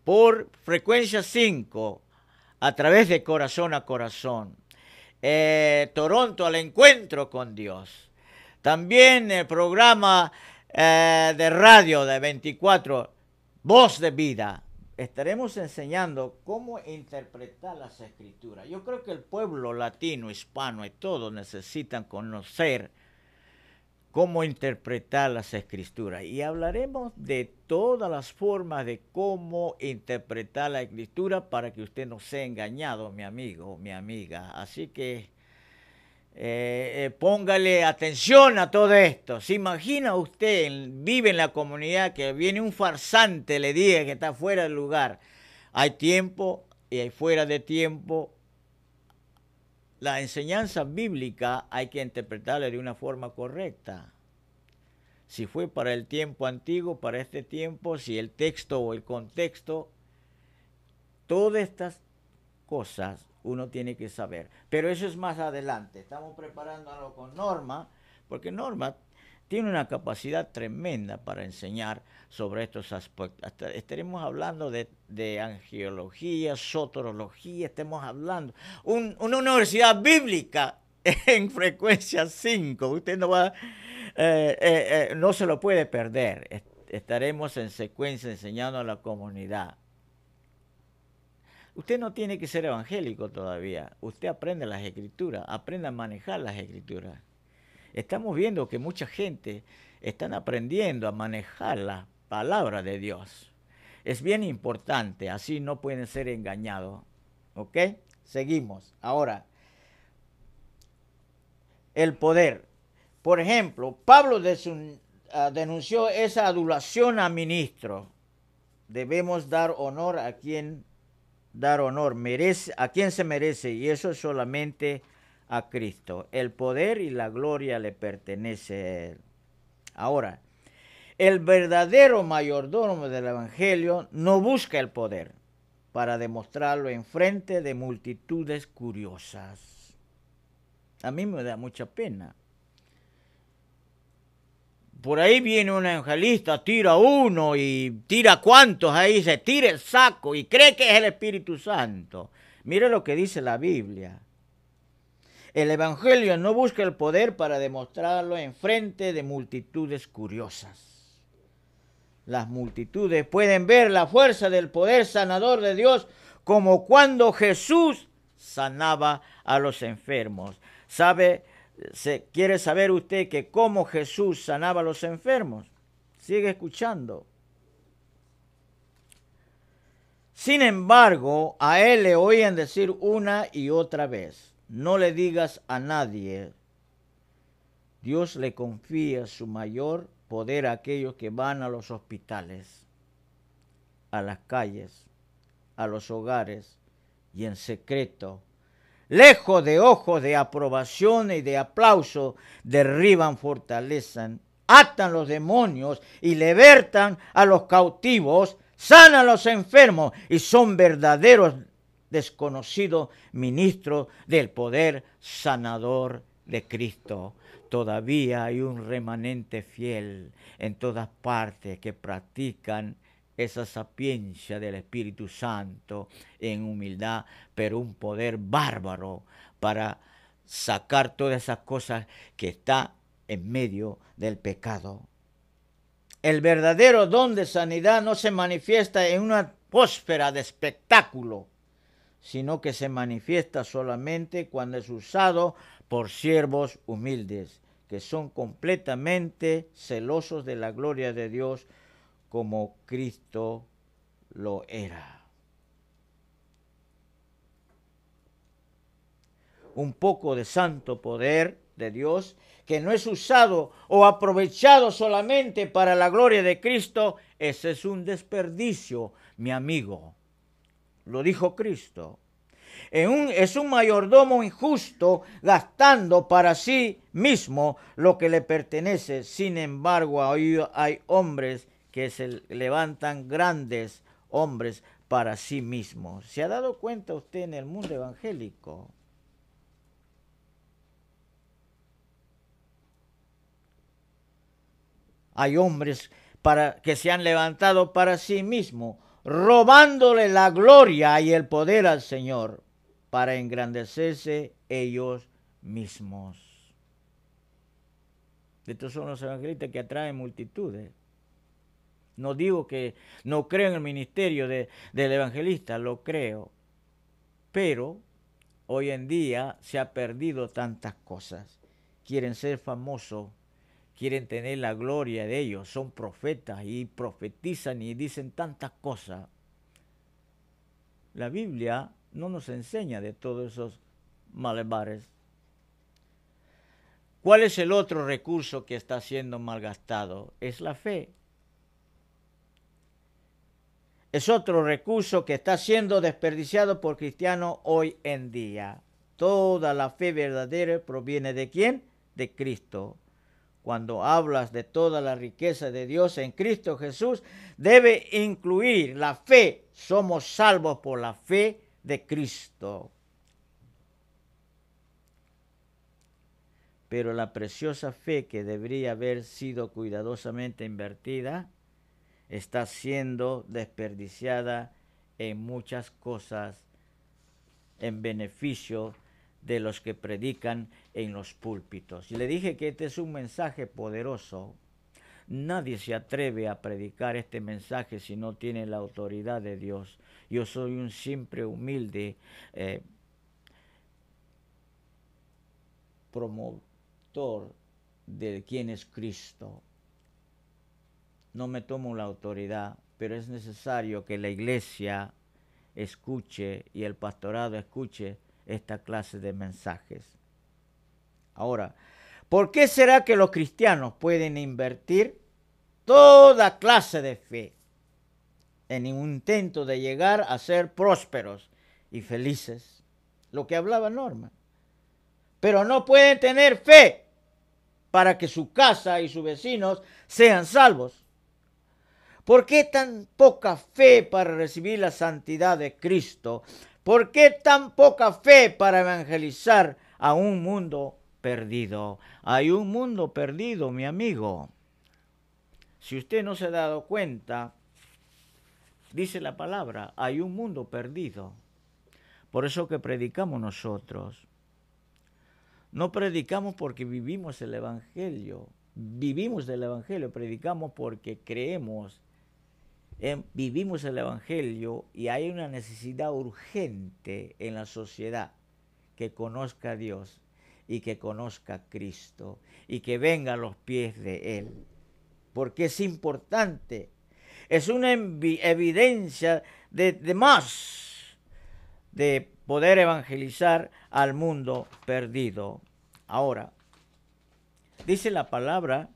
por frecuencia 5 a través de corazón a corazón. Eh, Toronto al encuentro con Dios. También el programa eh, de radio de 24, Voz de Vida. Estaremos enseñando cómo interpretar las escrituras. Yo creo que el pueblo latino, hispano y todos necesitan conocer cómo interpretar las escrituras. Y hablaremos de todas las formas de cómo interpretar la escritura para que usted no sea engañado, mi amigo mi amiga. Así que eh, eh, póngale atención a todo esto. ¿Se imagina usted, vive en la comunidad, que viene un farsante, le diga que está fuera del lugar? Hay tiempo y hay fuera de tiempo la enseñanza bíblica hay que interpretarla de una forma correcta. Si fue para el tiempo antiguo, para este tiempo, si el texto o el contexto, todas estas cosas uno tiene que saber. Pero eso es más adelante. Estamos preparándolo con Norma, porque Norma tiene una capacidad tremenda para enseñar sobre estos aspectos. estaremos hablando de, angiología, sotorología, estemos hablando. una universidad bíblica en frecuencia 5. Usted no va, eh, eh, eh, no se lo puede perder. Estaremos en secuencia enseñando a la comunidad. Usted no tiene que ser evangélico todavía. Usted aprende las escrituras, aprende a manejar las escrituras estamos viendo que mucha gente están aprendiendo a manejar la palabra de Dios. Es bien importante, así no pueden ser engañados. ¿Ok? Seguimos. Ahora, el poder. Por ejemplo, Pablo ah, denunció esa adulación a ministro. Debemos dar honor a quien dar honor merece, a quien se merece, y eso es solamente a Cristo. El poder y la gloria le pertenece. Ahora, El verdadero mayordomo del Evangelio no busca el poder para demostrarlo en frente de multitudes curiosas. A mí me da mucha pena. Por ahí viene un evangelista, tira uno y tira cuantos ahí, se tira el saco y cree que es el Espíritu Santo. Mire lo que dice la Biblia. El Evangelio no busca el poder para demostrarlo en frente de multitudes curiosas. Las multitudes pueden ver la fuerza del poder sanador de Dios como cuando Jesús sanaba a los enfermos. ¿Sabe? Se, ¿Quiere saber usted que cómo Jesús sanaba a los enfermos? Sigue escuchando. Sin embargo, a él le oían decir una y otra vez, no le digas a nadie. Dios le confía su mayor poder a aquellos que van a los hospitales, a las calles, a los hogares y en secreto. Lejos de ojos de aprobación y de aplauso, derriban, fortalezan, atan los demonios y libertan a los cautivos, sanan a los enfermos y son verdaderos desconocidos ministros del poder sanador de Cristo. Todavía hay un remanente fiel en todas partes que practican esa sapiencia del Espíritu Santo en humildad, pero un poder bárbaro para sacar todas esas cosas que está en medio del pecado. El verdadero don de sanidad no se manifiesta en una atmósfera de espectáculo, sino que se manifiesta solamente cuando es usado por siervos humildes que son completamente celosos de la gloria de Dios como Cristo lo era. Un poco de santo poder de Dios que no es usado o aprovechado solamente para la gloria de Cristo, ese es un desperdicio, mi amigo. Lo dijo Cristo es un mayordomo injusto gastando para sí mismo lo que le pertenece. Sin embargo, hay, hay hombres que se levantan grandes hombres para sí mismos. ¿Se ha dado cuenta usted en el mundo evangélico? Hay hombres para, que se han levantado para sí mismos, robándole la gloria y el poder al Señor para engrandecerse ellos mismos. Estos son los evangelistas que atraen multitudes. No digo que no creo en el ministerio del evangelista, lo creo. Pero hoy en día se ha perdido tantas cosas. Quieren ser famosos, quieren tener la gloria de ellos, son profetas y profetizan y dicen tantas cosas. La Biblia no nos enseña de todos esos malabares. ¿Cuál es el otro recurso que está siendo malgastado? Es la fe. Es otro recurso que está siendo desperdiciado por cristianos hoy en día. Toda la fe verdadera proviene de quién? De Cristo. Cuando hablas de toda la riqueza de Dios en Cristo Jesús, debe incluir la fe. Somos salvos por la fe de Cristo. Pero la preciosa fe que debería haber sido cuidadosamente invertida está siendo desperdiciada en muchas cosas en beneficio de los que predican en los púlpitos. Y le dije que este es un mensaje poderoso. Nadie se atreve a predicar este mensaje si no tiene la autoridad de Dios. Yo soy un simple, humilde eh, promotor de quién es Cristo. No me tomo la autoridad, pero es necesario que la iglesia escuche y el pastorado escuche esta clase de mensajes. Ahora, ¿por qué será que los cristianos pueden invertir toda clase de fe en un intento de llegar a ser prósperos y felices. Lo que hablaba Norma. Pero no pueden tener fe para que su casa y sus vecinos sean salvos. ¿Por qué tan poca fe para recibir la santidad de Cristo? ¿Por qué tan poca fe para evangelizar a un mundo perdido? Hay un mundo perdido, mi amigo. Si usted no se ha dado cuenta, dice la palabra, hay un mundo perdido. Por eso que predicamos nosotros. No predicamos porque vivimos el Evangelio, vivimos el Evangelio, predicamos porque creemos, vivimos el Evangelio y hay una necesidad urgente en la sociedad que conozca a Dios y que conozca a Cristo y que venga a los pies de Él. Porque es importante, es una evidencia de, de más de poder evangelizar al mundo perdido. Ahora, dice la palabra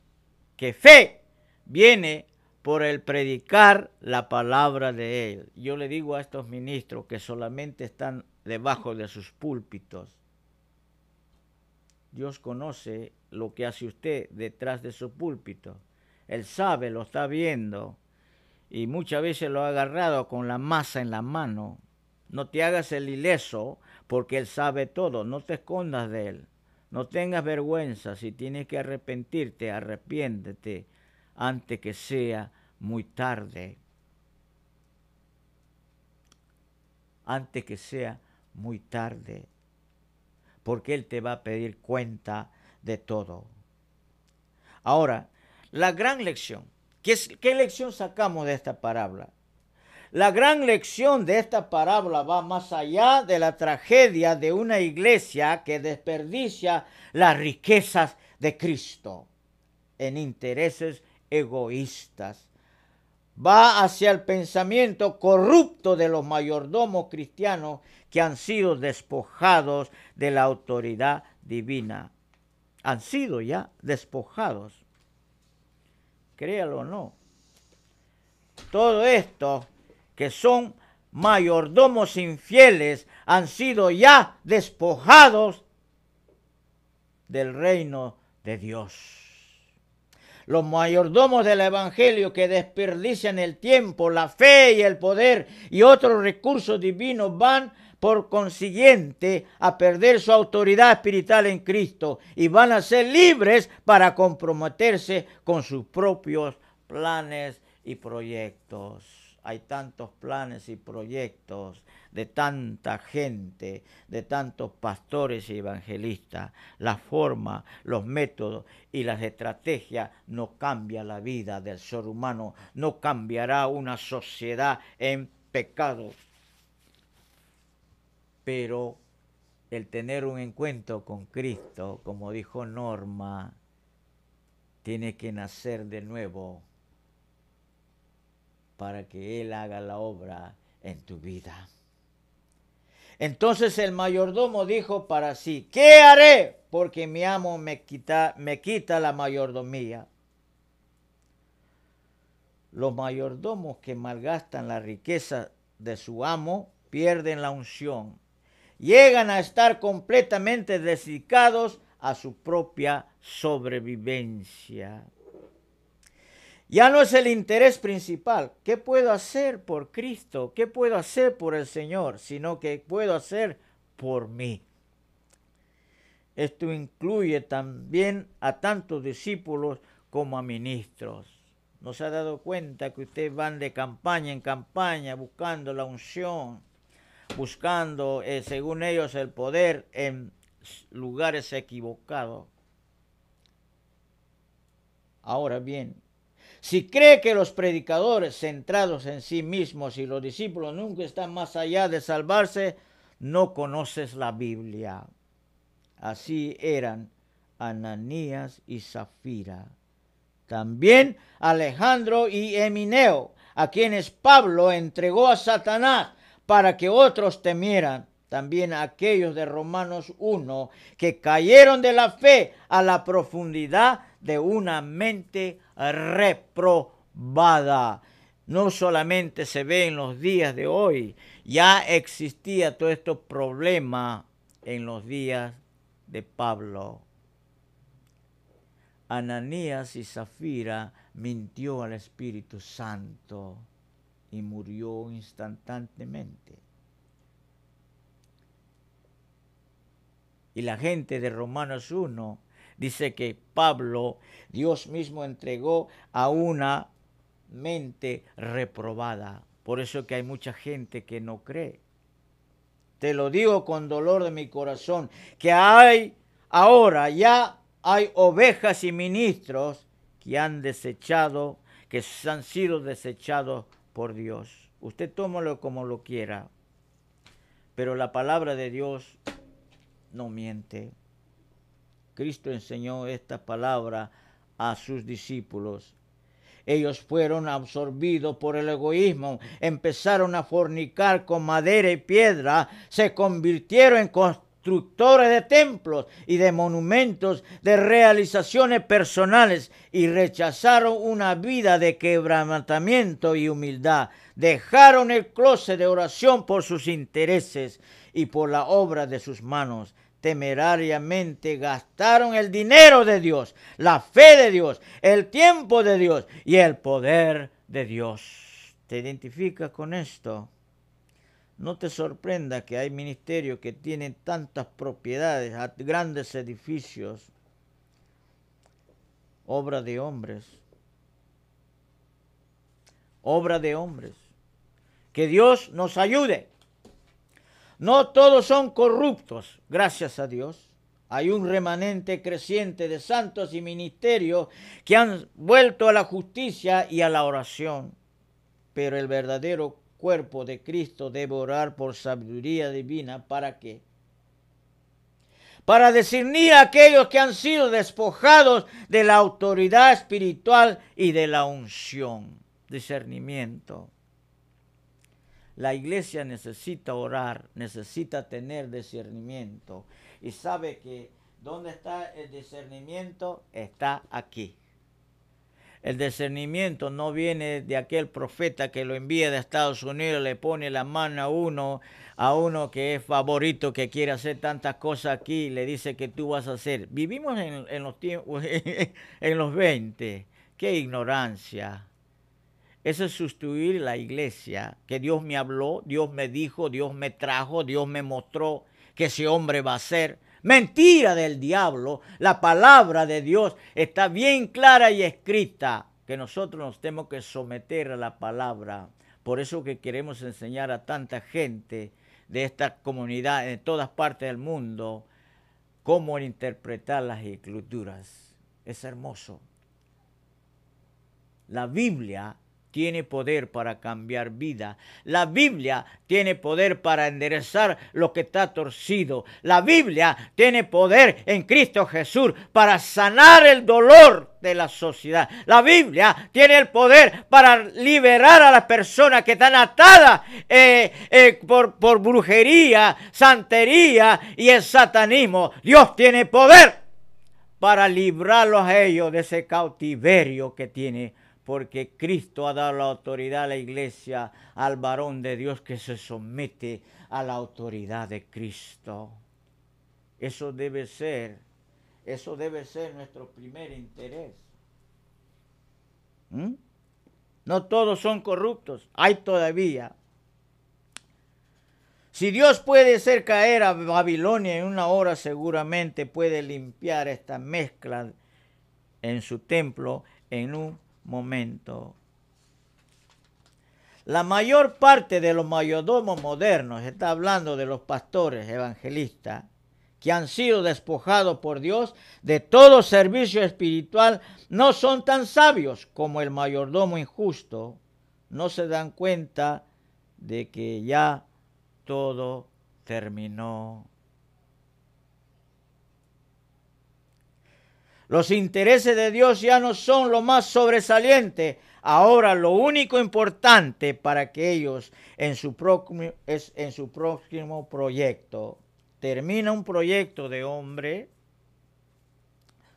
que fe viene por el predicar la palabra de Él. Yo le digo a estos ministros que solamente están debajo de sus púlpitos. Dios conoce lo que hace usted detrás de su púlpito. Él sabe, lo está viendo. Y muchas veces lo ha agarrado con la masa en la mano. No te hagas el ileso porque Él sabe todo. No te escondas de Él. No tengas vergüenza, si tienes que arrepentirte, arrepiéntete antes que sea muy tarde. Antes que sea muy tarde. Porque Él te va a pedir cuenta de todo. Ahora, la gran lección. ¿Qué, ¿Qué, lección sacamos de esta parábola? La gran lección de esta parábola va más allá de la tragedia de una iglesia que desperdicia las riquezas de Cristo en intereses egoístas. Va hacia el pensamiento corrupto de los mayordomos cristianos que han sido despojados de la autoridad divina. Han sido ya despojados. Créalo o no. Todo esto que son mayordomos infieles, han sido ya despojados del reino de Dios. Los mayordomos del Evangelio que desperdician el tiempo, la fe y el poder y otros recursos divinos van por consiguiente a perder su autoridad espiritual en Cristo y van a ser libres para comprometerse con sus propios planes y proyectos. Hay tantos planes y proyectos de tanta gente, de tantos pastores y evangelistas. La forma, los métodos y las estrategias no cambian la vida del ser humano, no cambiará una sociedad en pecado. Pero el tener un encuentro con Cristo, como dijo Norma, tiene que nacer de nuevo para que Él haga la obra en tu vida. Entonces el mayordomo dijo para sí, ¿qué haré? Porque mi amo me quita, me quita la mayordomía. Los mayordomos que malgastan la riqueza de su amo pierden la unción. Llegan a estar completamente dedicados a su propia sobrevivencia. Ya no es el interés principal. ¿Qué puedo hacer por Cristo? ¿Qué puedo hacer por el Señor? Sino que puedo hacer por mí. Esto incluye también a tantos discípulos como a ministros. ¿No se ha dado cuenta que ustedes van de campaña en campaña buscando la unción, buscando, eh, según ellos, el poder en lugares equivocados? Ahora bien, si cree que los predicadores centrados en sí mismos y los discípulos nunca están más allá de salvarse, no conoces la Biblia. Así eran Ananías y Zafira. También Alejandro y Emineo, a quienes Pablo entregó a Satanás para que otros temieran. También aquellos de Romanos 1 que cayeron de la fe a la profundidad de una mente reprobada. No solamente se ve en los días de hoy, ya existía todo este problema en los días de Pablo. Ananías y Zafira mintió al Espíritu Santo y murió instantáneamente. Y la gente de Romanos 1 dice que Pablo, Dios mismo entregó a una mente reprobada. Por eso que hay mucha gente que no cree. Te lo digo con dolor de mi corazón, que hay ahora ya hay ovejas y ministros que han desechado, que han sido desechados por Dios. Usted tómalo como lo quiera, pero la palabra de Dios no miente. Cristo enseñó esta palabra a sus discípulos. Ellos fueron absorbidos por el egoísmo, empezaron a fornicar con madera y piedra, se convirtieron en constructores de templos y de monumentos, de realizaciones personales y rechazaron una vida de quebrantamiento y humildad. Dejaron el closet de oración por sus intereses y por la obra de sus manos temerariamente gastaron el dinero de Dios, la fe de Dios, el tiempo de Dios y el poder de Dios. ¿Te identificas con esto? No te sorprenda que hay ministerios que tienen tantas propiedades, grandes edificios, obra de hombres, obra de hombres. Que Dios nos ayude. No todos son corruptos, gracias a Dios. Hay un remanente creciente de santos y ministerios que han vuelto a la justicia y a la oración. Pero el verdadero cuerpo de Cristo debe orar por sabiduría divina. ¿Para qué? Para discernir a aquellos que han sido despojados de la autoridad espiritual y de la unción. Discernimiento. La iglesia necesita orar, necesita tener discernimiento. Y sabe que ¿dónde está el discernimiento? Está aquí. El discernimiento no viene de aquel profeta que lo envía de Estados Unidos, le pone la mano a uno, a uno que es favorito, que quiere hacer tantas cosas aquí, le dice que tú vas a hacer. Vivimos en, los tiempos, en los 20. Qué ignorancia. Eso es sustituir la iglesia, que Dios me habló, Dios me dijo, Dios me trajo, Dios me mostró que ese hombre va a ser. Mentira del diablo. La palabra de Dios está bien clara y escrita, que nosotros nos tenemos que someter a la palabra. Por eso que queremos enseñar a tanta gente de esta comunidad en todas partes del mundo cómo interpretar las escrituras. Es hermoso. La Biblia tiene poder para cambiar vida. La Biblia tiene poder para enderezar lo que está torcido. La Biblia tiene poder en Cristo Jesús para sanar el dolor de la sociedad. La Biblia tiene el poder para liberar a las personas que están atadas eh, eh, por, por brujería, santería y el satanismo. Dios tiene poder para librarlos a ellos de ese cautiverio que tiene porque Cristo ha dado la autoridad a la iglesia, al varón de Dios que se somete a la autoridad de Cristo. Eso debe ser, eso debe ser nuestro primer interés. ¿Mm? No todos son corruptos, hay todavía. Si Dios puede hacer caer a Babilonia en una hora, seguramente puede limpiar esta mezcla en su templo en un momento. La mayor parte de los mayordomos modernos, está hablando de los pastores evangelistas, que han sido despojados por Dios de todo servicio espiritual, no son tan sabios como el mayordomo injusto. No se dan cuenta de que ya todo terminó. Los intereses de Dios ya no son lo más sobresaliente. Ahora lo único importante para que ellos en su próximo, en su próximo proyecto termina un proyecto de hombre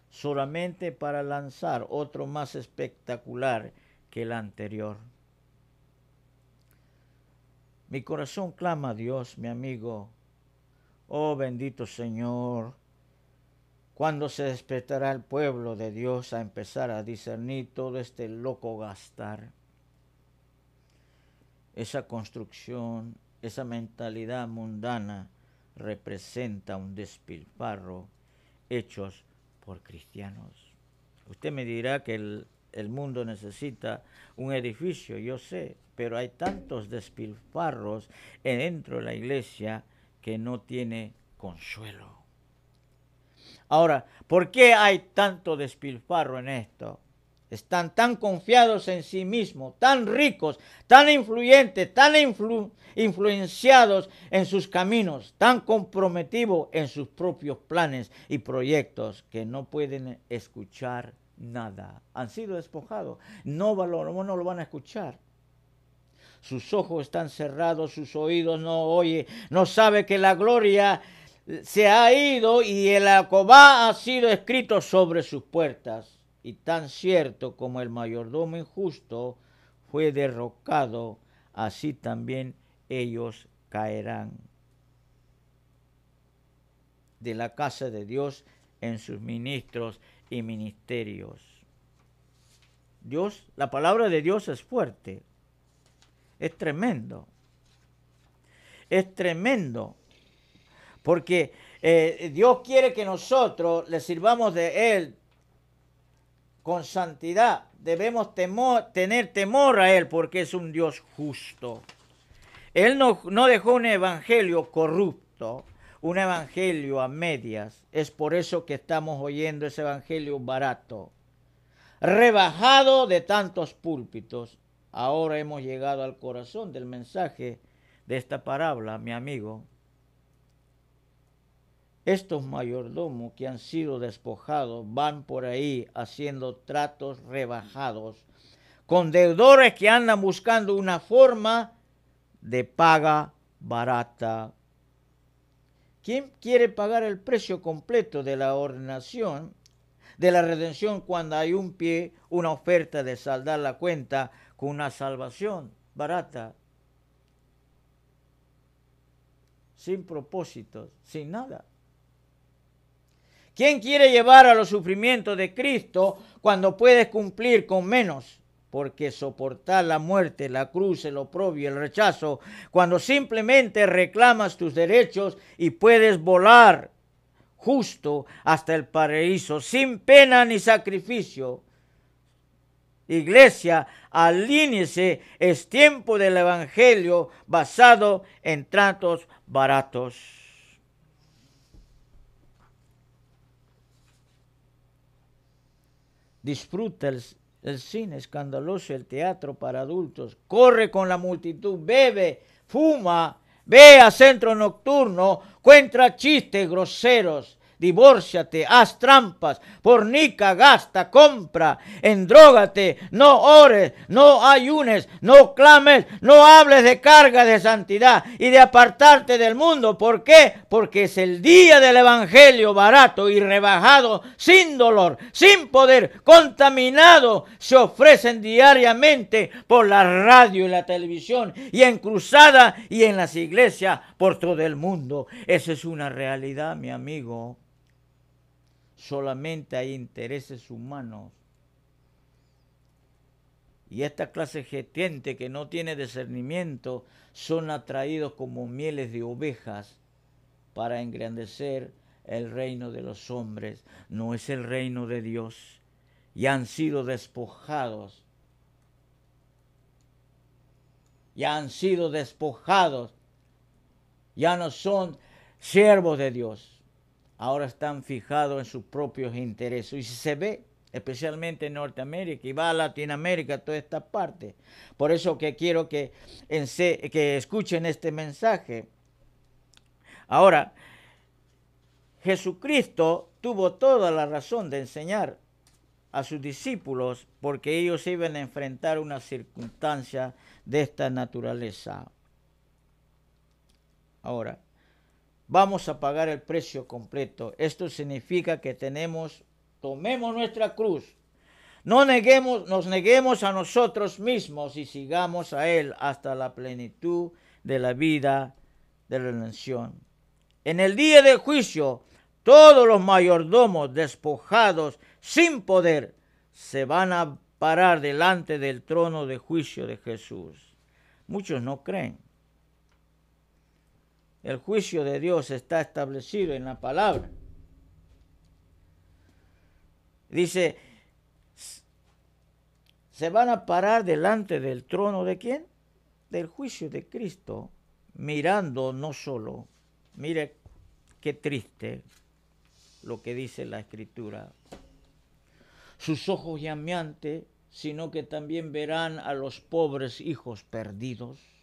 solamente para lanzar otro más espectacular que el anterior. Mi corazón clama a Dios, mi amigo. Oh bendito Señor cuando se despertará el pueblo de Dios a empezar a discernir todo este loco gastar, esa construcción, esa mentalidad mundana representa un despilfarro hechos por cristianos. Usted me dirá que el, el mundo necesita un edificio, yo sé, pero hay tantos despilfarros dentro de la iglesia que no tiene consuelo. Ahora, ¿por qué hay tanto despilfarro en esto? Están tan confiados en sí mismos, tan ricos, tan influyentes, tan influenciados en sus caminos, tan comprometidos en sus propios planes y proyectos que no pueden escuchar nada. Han sido despojados, no, no lo van a escuchar. Sus ojos están cerrados, sus oídos no oye, no sabe que la gloria se ha ido y el acobá ha sido escrito sobre sus puertas. Y tan cierto como el mayordomo injusto fue derrocado, así también ellos caerán de la casa de Dios en sus ministros y ministerios. Dios, la palabra de Dios es fuerte, es tremendo, es tremendo porque eh, Dios quiere que nosotros le sirvamos de Él con santidad. Debemos tener temor a Él porque es un Dios justo. Él no, no dejó un evangelio corrupto, un evangelio a medias. Es por eso que estamos oyendo ese evangelio barato, rebajado de tantos púlpitos. Ahora hemos llegado al corazón del mensaje de esta parábola, mi amigo estos mayordomos que han sido despojados van por ahí haciendo tratos rebajados con deudores que andan buscando una forma de paga barata. ¿Quién quiere pagar el precio completo de la ordenación, de la redención cuando hay un pie, una oferta de saldar la cuenta con una salvación barata? Sin propósitos, sin nada. ¿Quién quiere llevar a los sufrimientos de Cristo cuando puedes cumplir con menos? Porque soportar la muerte, la cruz, el oprobio, el rechazo, cuando simplemente reclamas tus derechos y puedes volar justo hasta el paraíso, sin pena ni sacrificio. Iglesia, alíñese, es tiempo del Evangelio basado en tratos baratos. Disfruta el, cine escandaloso, el teatro para adultos, corre con la multitud, bebe, fuma, ve a centro nocturno, cuenta chistes groseros, divórciate, haz trampas, pornica, gasta, compra, endrógate, no ores, no ayunes, no clames, no hables de carga de santidad y de apartarte del mundo. ¿Por qué? Porque es el día del Evangelio barato y rebajado, sin dolor, sin poder, contaminado, se ofrecen diariamente por la radio y la televisión y en cruzada y en las iglesias por todo el mundo. Esa es una realidad, mi amigo solamente hay intereses humanos. Y esta clase de gente que no tiene discernimiento son atraídos como mieles de ovejas para engrandecer el reino de los hombres. No es el reino de Dios. Y han sido despojados. Ya han sido despojados. Ya no son siervos de Dios ahora están fijados en sus propios intereses. Y se ve, especialmente en Norteamérica y va a Latinoamérica, toda esta parte. Por eso que quiero que, que escuchen este mensaje. Ahora, Jesucristo tuvo toda la razón de enseñar a sus discípulos porque ellos iban a enfrentar una circunstancia de esta naturaleza. Ahora, vamos a pagar el precio completo. Esto significa que tenemos, tomemos nuestra cruz, no neguemos, nos neguemos a nosotros mismos y sigamos a Él hasta la plenitud de la vida de la redención. En el día del juicio, todos los mayordomos despojados sin poder se van a parar delante del trono de juicio de Jesús. Muchos no creen. El juicio de Dios está establecido en la palabra. Dice, se van a parar delante del trono de quién? Del juicio de Cristo, mirando no solo, mire qué triste lo que dice la escritura, sus ojos llameantes, sino que también verán a los pobres hijos perdidos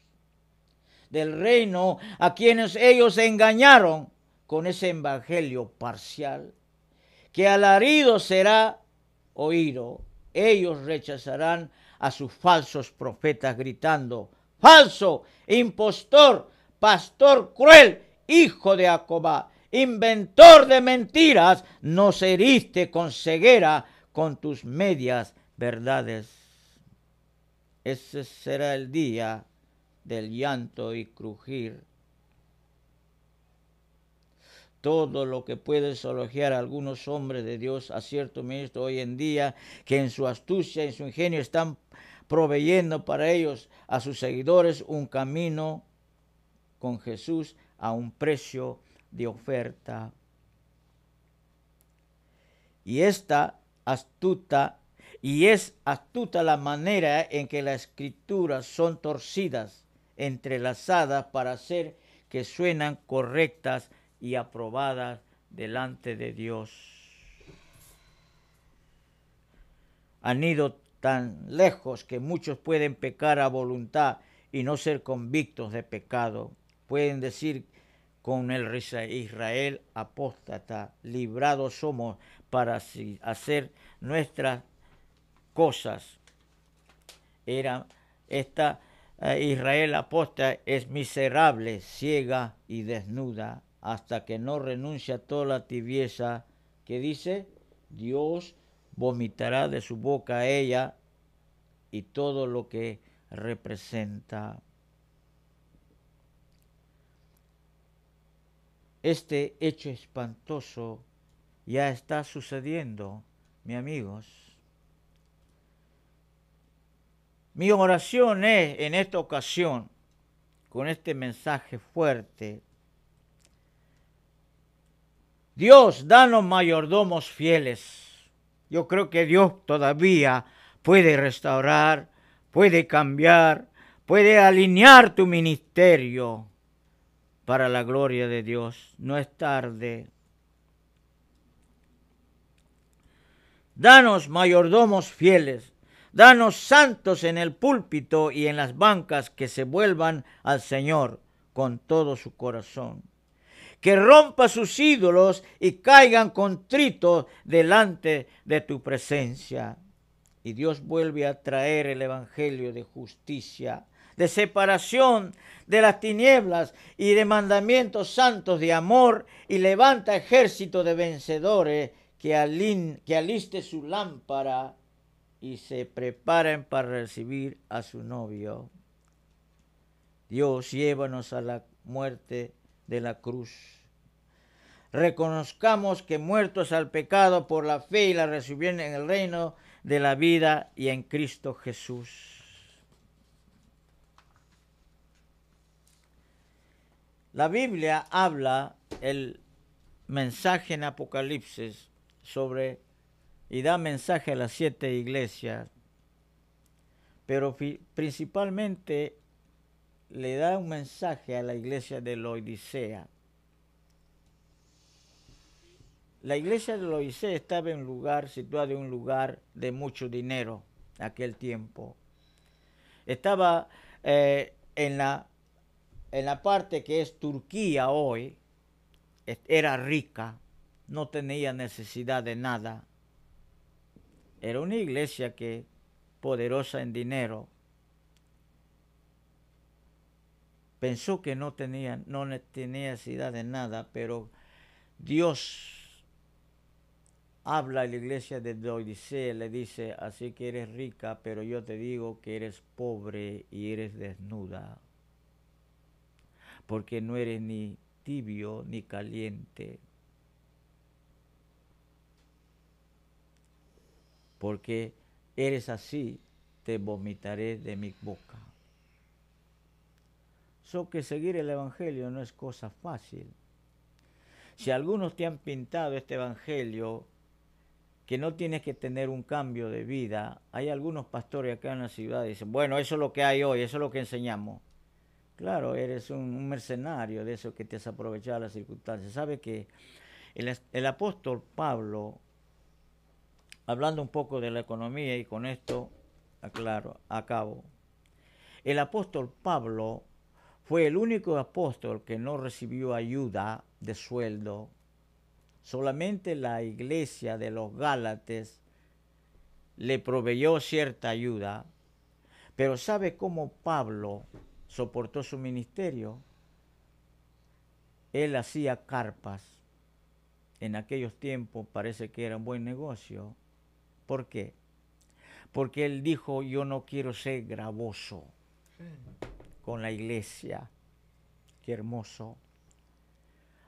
del reino a quienes ellos engañaron con ese evangelio parcial, que alarido será oído. Ellos rechazarán a sus falsos profetas gritando, falso, impostor, pastor cruel, hijo de Acobá, inventor de mentiras, nos heriste con ceguera con tus medias verdades. Ese será el día del llanto y crujir. Todo lo que puede sologiar a algunos hombres de Dios, a cierto ministro hoy en día, que en su astucia, en su ingenio están proveyendo para ellos, a sus seguidores, un camino con Jesús a un precio de oferta. Y esta astuta y es astuta la manera en que las escrituras son torcidas, entrelazadas para hacer que suenan correctas y aprobadas delante de Dios. Han ido tan lejos que muchos pueden pecar a voluntad y no ser convictos de pecado. Pueden decir con el Israel apóstata, librados somos para hacer nuestras cosas. Era esta Israel apóstata es miserable, ciega y desnuda, hasta que no renuncia a toda la tibieza que dice, Dios vomitará de su boca a ella y todo lo que representa. Este hecho espantoso ya está sucediendo, mis amigos. Mi oración es en esta ocasión, con este mensaje fuerte, Dios, danos mayordomos fieles. Yo creo que Dios todavía puede restaurar, puede cambiar, puede alinear tu ministerio para la gloria de Dios. No es tarde. Danos mayordomos fieles, danos santos en el púlpito y en las bancas que se vuelvan al Señor con todo su corazón. Que rompa sus ídolos y caigan contritos delante de tu presencia. Y Dios vuelve a traer el Evangelio de justicia de separación de las tinieblas y de mandamientos santos de amor y levanta ejército de vencedores que, que aliste su lámpara y se preparen para recibir a su novio. Dios, llévanos a la muerte de la cruz. Reconozcamos que muertos al pecado por la fe y la resurrección en el reino de la vida y en Cristo Jesús. La Biblia habla el mensaje en Apocalipsis sobre y da mensaje a las siete iglesias, pero principalmente le da un mensaje a la iglesia de la Odisea. La iglesia de la Odisea estaba en un lugar, situada en un lugar de mucho dinero aquel tiempo. Estaba eh, en la en la parte que es Turquía hoy, era rica, no tenía necesidad de nada. Era una iglesia que poderosa en dinero. Pensó que no tenía, no tenía necesidad de nada, pero Dios habla a la iglesia de Odisea, le dice, así que eres rica, pero yo te digo que eres pobre y eres desnuda porque no eres ni tibio ni caliente. Porque eres así, te vomitaré de mi boca. So que seguir el Evangelio no es cosa fácil. Si algunos te han pintado este Evangelio, que no tienes que tener un cambio de vida, hay algunos pastores acá en la ciudad que dicen, bueno, eso es lo que hay hoy, eso es lo que enseñamos. Claro, eres un, mercenario de eso que te has aprovechado las circunstancias. Sabe que el apóstol Pablo, hablando un poco de la economía y con esto aclaro, acabo, el apóstol Pablo fue el único apóstol que no recibió ayuda de sueldo. Solamente la iglesia de los Gálates le proveyó cierta ayuda. Pero ¿sabe cómo Pablo soportó su ministerio? Él hacía carpas. En aquellos tiempos parece que era un buen negocio. ¿Por qué? Porque él dijo, yo no quiero ser gravoso con la iglesia. Qué hermoso.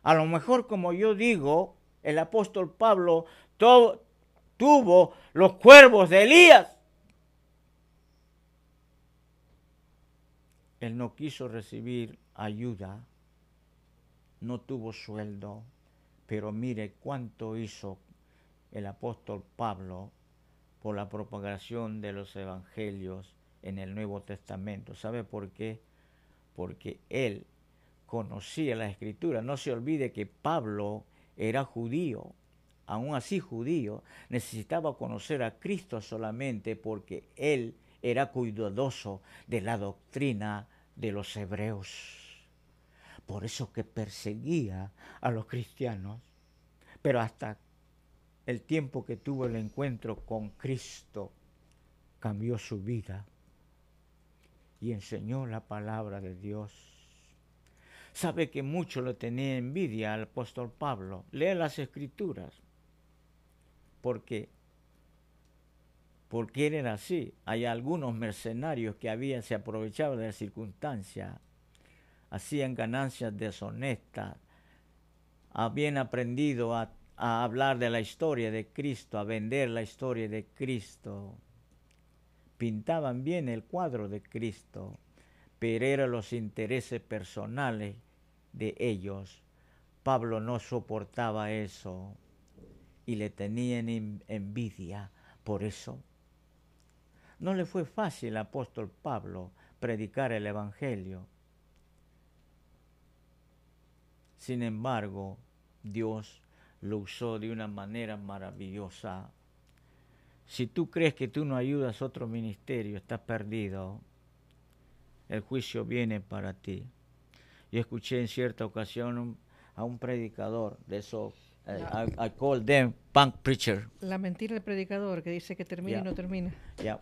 A lo mejor, como yo digo, el apóstol Pablo tuvo los cuervos de Elías. Él no quiso recibir ayuda, no tuvo sueldo, pero mire cuánto hizo el apóstol Pablo por la propagación de los evangelios en el Nuevo Testamento. ¿Sabe por qué? Porque él conocía la escritura. No se olvide que Pablo era judío. Aún así judío, necesitaba conocer a Cristo solamente porque él era cuidadoso de la doctrina de los hebreos. Por eso que perseguía a los cristianos. Pero hasta el tiempo que tuvo el encuentro con Cristo, cambió su vida y enseñó la palabra de Dios. Sabe que mucho lo tenía envidia al apóstol Pablo. Lee las escrituras. ¿Por qué? Porque era así. Hay algunos mercenarios que habían, se aprovechaban de la circunstancia, hacían ganancias deshonestas, habían aprendido a, a hablar de la historia de Cristo, a vender la historia de Cristo pintaban bien el cuadro de Cristo, pero eran los intereses personales de ellos. Pablo no soportaba eso y le tenían envidia por eso. No le fue fácil al apóstol Pablo predicar el Evangelio. Sin embargo, Dios lo usó de una manera maravillosa si tú crees que tú no ayudas a otro ministerio, estás perdido. El juicio viene para ti. Yo escuché en cierta ocasión a un predicador de eso. Eh, I, call them punk preacher. La mentira del predicador que dice que termina y no termina. Ya.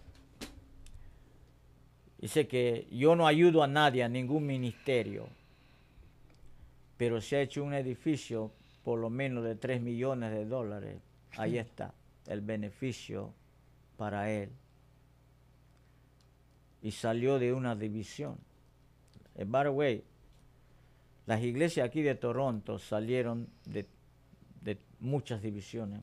Dice que yo no ayudo a nadie, a ningún ministerio, pero se ha hecho un edificio por lo menos de 3 millones de dólares. Ahí está el beneficio para él. Y salió de una división. En the way, las iglesias aquí de Toronto salieron de, de muchas divisiones.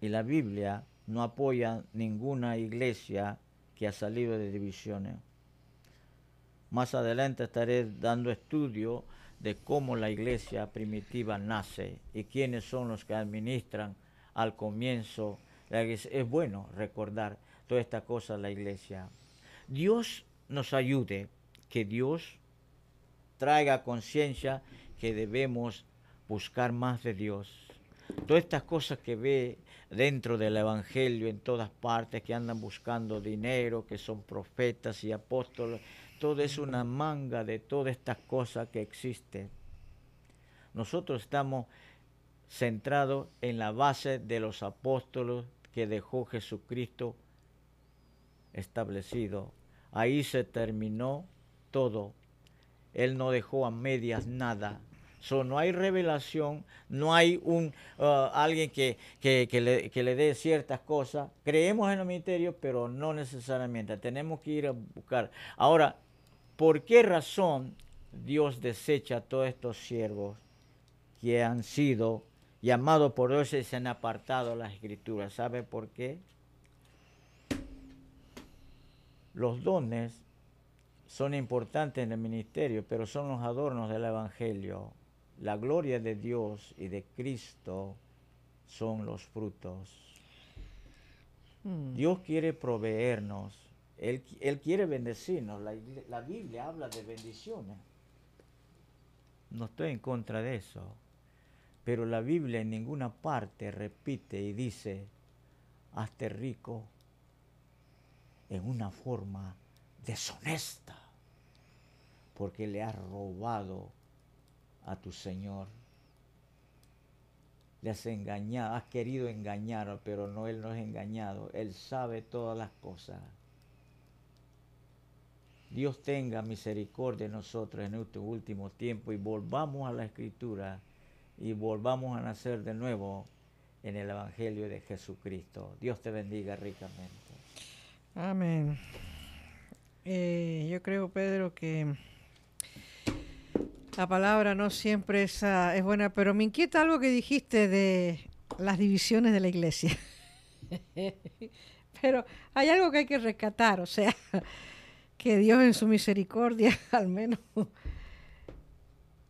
Y la Biblia no apoya ninguna iglesia que ha salido de divisiones. Más adelante estaré dando estudio de cómo la iglesia primitiva nace y quiénes son los que administran al comienzo. Es bueno recordar toda esta cosa la iglesia. Dios nos ayude, que Dios traiga conciencia que debemos buscar más de Dios. Todas estas cosas que ve dentro del Evangelio en todas partes, que andan buscando dinero, que son profetas y apóstoles, todo es una manga de todas estas cosas que existen. Nosotros estamos centrados en la base de los apóstoles que dejó Jesucristo establecido. Ahí se terminó todo. Él no dejó a medias nada. No hay revelación, no hay un uh, alguien que, que, le, que, le, dé ciertas cosas. Creemos en el ministerio, pero no necesariamente. Tenemos que ir a buscar. Ahora, ¿Por qué razón Dios desecha a todos estos siervos que han sido llamados por Dios y se han apartado las escrituras. ¿Sabe por qué? Los dones son importantes en el ministerio, pero son los adornos del Evangelio. La gloria de Dios y de Cristo son los frutos. Mm. Dios quiere proveernos, Él, quiere bendecirnos. La, la Biblia habla de bendiciones. No estoy en contra de eso. Pero la Biblia en ninguna parte repite y dice, hazte rico en una forma deshonesta, porque le has robado a tu Señor. Le has engañado, has querido engañar, pero no, Él no es engañado. Él sabe todas las cosas. Dios tenga misericordia de nosotros en este último tiempo y volvamos a la Escritura y volvamos a nacer de nuevo en el Evangelio de Jesucristo. Dios te bendiga ricamente. Amén. Eh, yo creo, Pedro, que la palabra no siempre es, ah, es buena, pero me inquieta algo que dijiste de las divisiones de la iglesia. pero hay algo que hay que rescatar, o sea, que Dios en su misericordia al menos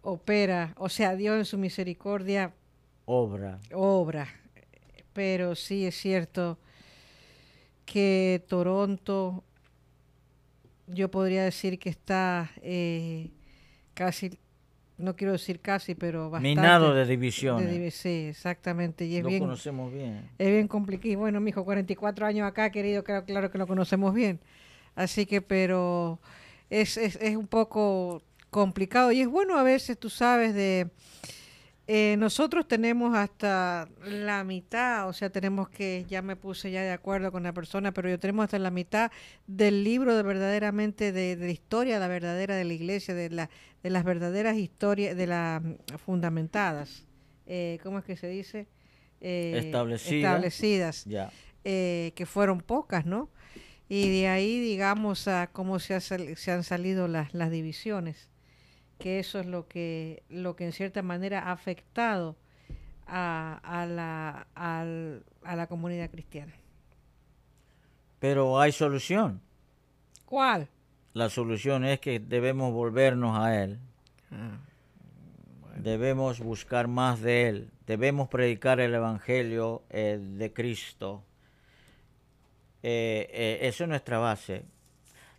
opera, o sea, Dios en su misericordia Obra. obra. Pero sí es cierto que Toronto, yo podría decir que está eh, casi, no quiero decir casi, pero bastante. Minado de de divisiones. divi- sí, exactamente. Y es Lo bien, conocemos bien. es bien complicado. Y Bueno, mijo, 44 años acá, querido, claro, claro que lo conocemos bien. Así que, pero es, es, es un poco complicado. Y es bueno a veces, tú sabes, de... eh, nosotros tenemos hasta la mitad, o sea, tenemos que, ya me puse ya de acuerdo con la persona, pero yo tenemos hasta la mitad del libro de verdaderamente de, de la historia, la verdadera de la iglesia, de, la, de las verdaderas historias, de las mm, fundamentadas. Eh, ¿Cómo es que se dice? Eh, Establecidas. Establecidas eh, que fueron pocas, ¿no? Y de ahí, digamos, a cómo se, ha sal- se han salido las, las divisiones, que eso es lo que, lo que en cierta manera ha afectado a, a la, a la comunidad cristiana. Pero hay solución. ¿Cuál? La solución es que debemos volvernos a Él. Debemos buscar más de Él. Debemos predicar el Evangelio eh, de Cristo. Eh, eh, eso es nuestra base.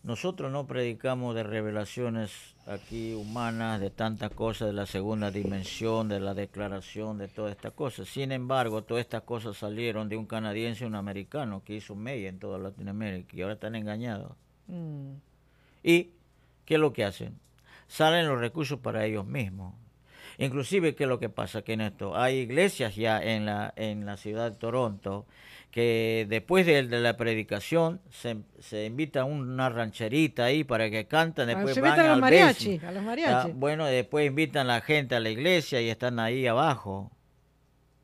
Nosotros no predicamos de revelaciones aquí humanas, de tantas cosas, de la segunda dimensión, de la declaración, de todas estas cosas. Sin embargo, todas estas cosas salieron de un canadiense y un americano que hizo media en toda Latinoamérica y ahora están engañados. Mm, ¿Y qué es lo que hacen? Salen los recursos para ellos mismos. Inclusive, ¿qué es lo que pasa? Que en esto hay iglesias ya en la, en la ciudad de Toronto que después de, de la predicación se, se invita a una rancherita ahí para que canten, Ah, después se van a los al mariachi, a los Ah, mariachi. bueno, después invitan a la gente a la iglesia y están ahí abajo.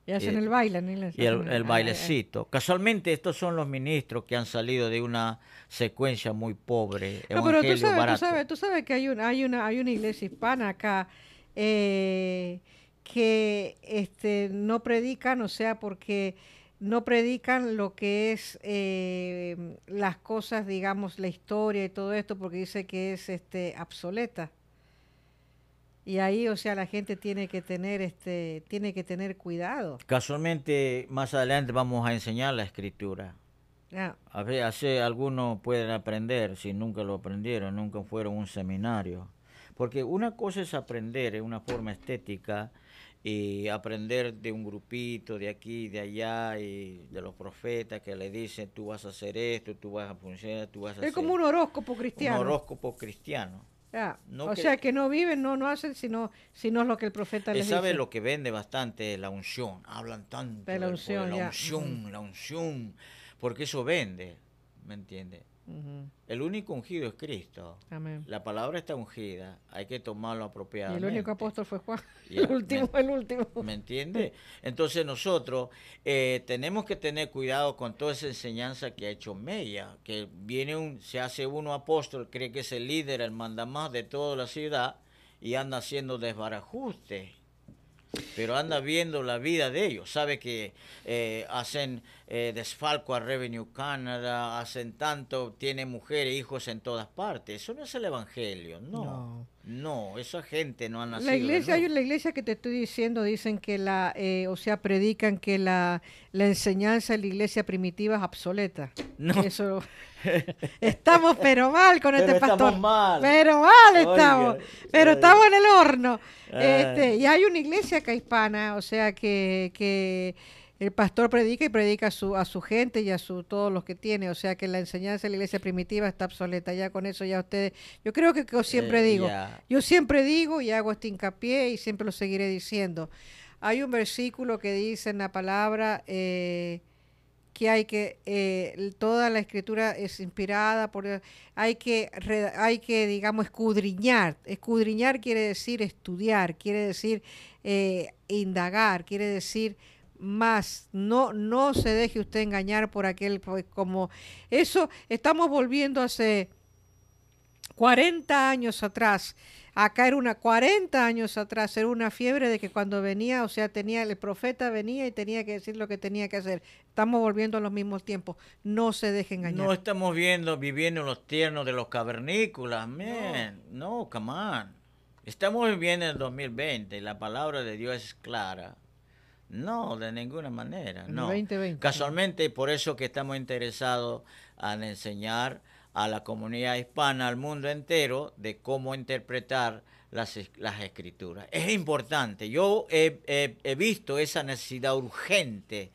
y hacen y- el baile. en Y el, el- el ay, ay, bailecito. Casualmente estos son los ministros que han salido de una secuencia muy pobre. No, pero tú sabes, tú barato. sabes, tú sabes que hay una, hay una, hay una iglesia hispana acá eh, que este, no predican, o sea, porque no predican lo que es eh, las cosas, digamos, la historia y todo esto, porque dice que es este obsoleta. Y ahí, o sea, la gente tiene que tener, este, tiene que tener cuidado. Casualmente, más adelante vamos a enseñar la escritura. Ya, A ver, así algunos pueden aprender si nunca lo aprendieron, nunca fueron a un seminario. Porque una cosa es aprender en una forma estética y aprender de un grupito de aquí, de allá y de los profetas que le dicen tú vas a hacer esto, tú vas a funcionar, tú vas a Es hacer como un horóscopo un cristiano. horóscopo cristiano. No o que- sea, que no viven, no, no hacen, sino, sino lo que el profeta les sabe dice. lo que vende bastante es la unción. Hablan tanto De la unción, la ya. unción, la unción, porque eso vende, ¿me El único ungido es Cristo. Amén. La palabra está ungida, hay que tomarlo Y el apropiadamente. único apóstol fue Juan. Ya, el último, me- el último. ¿Me entiende? Entonces nosotros eh, tenemos que tener cuidado con toda esa enseñanza que ha hecho Mella, que viene un, se hace uno apóstol, cree que es el líder, el mandamás de toda la ciudad y anda haciendo desbarajuste. Pero anda viendo la vida de ellos. Sabe que eh, hacen eh, desfalco a Revenue Canada, hacen tanto, tienen mujeres, hijos en todas partes. Eso no es el Evangelio. No, esa gente no ha nacido. La iglesia, hay la iglesia que te estoy diciendo, dicen que la, eh, o sea, predican que la, la enseñanza de la iglesia primitiva es obsoleta. No. Eso, estamos pero mal con este pastor. Mal. Pero mal estamos. pero estamos en el horno. Ah. Este, y hay una iglesia acá hispana, o sea, que, que el pastor predica y predica a su, a su gente y a su todos los que tiene, o sea que la enseñanza de la iglesia primitiva está obsoleta, ya con eso ya ustedes, yo creo que, yo siempre eh, digo, yo siempre digo y hago este hincapié y siempre lo seguiré diciendo. Hay un versículo que dice en la palabra eh, que hay que, eh, toda la escritura es inspirada por hay que, hay que, digamos, escudriñar. Escudriñar quiere decir estudiar, quiere decir indagar, quiere decir más. No, no se deje usted engañar por aquel, pues, como eso, estamos volviendo hace 40 años atrás. Acá era una 40 años atrás, era una fiebre de que cuando venía, o sea, tenía el profeta venía y tenía que decir lo que tenía que hacer. Estamos volviendo a los mismos tiempos. No se deje engañar. No estamos viendo, viviendo en los tiernos de los cavernícolas, man. No, no come on. Estamos viviendo en el 2020 y la palabra de Dios es clara. No, de ninguna manera. No. Casualmente, por eso que estamos interesados en enseñar a la comunidad hispana, al mundo entero, de cómo interpretar las, las escrituras. Es importante. Yo he, visto esa necesidad urgente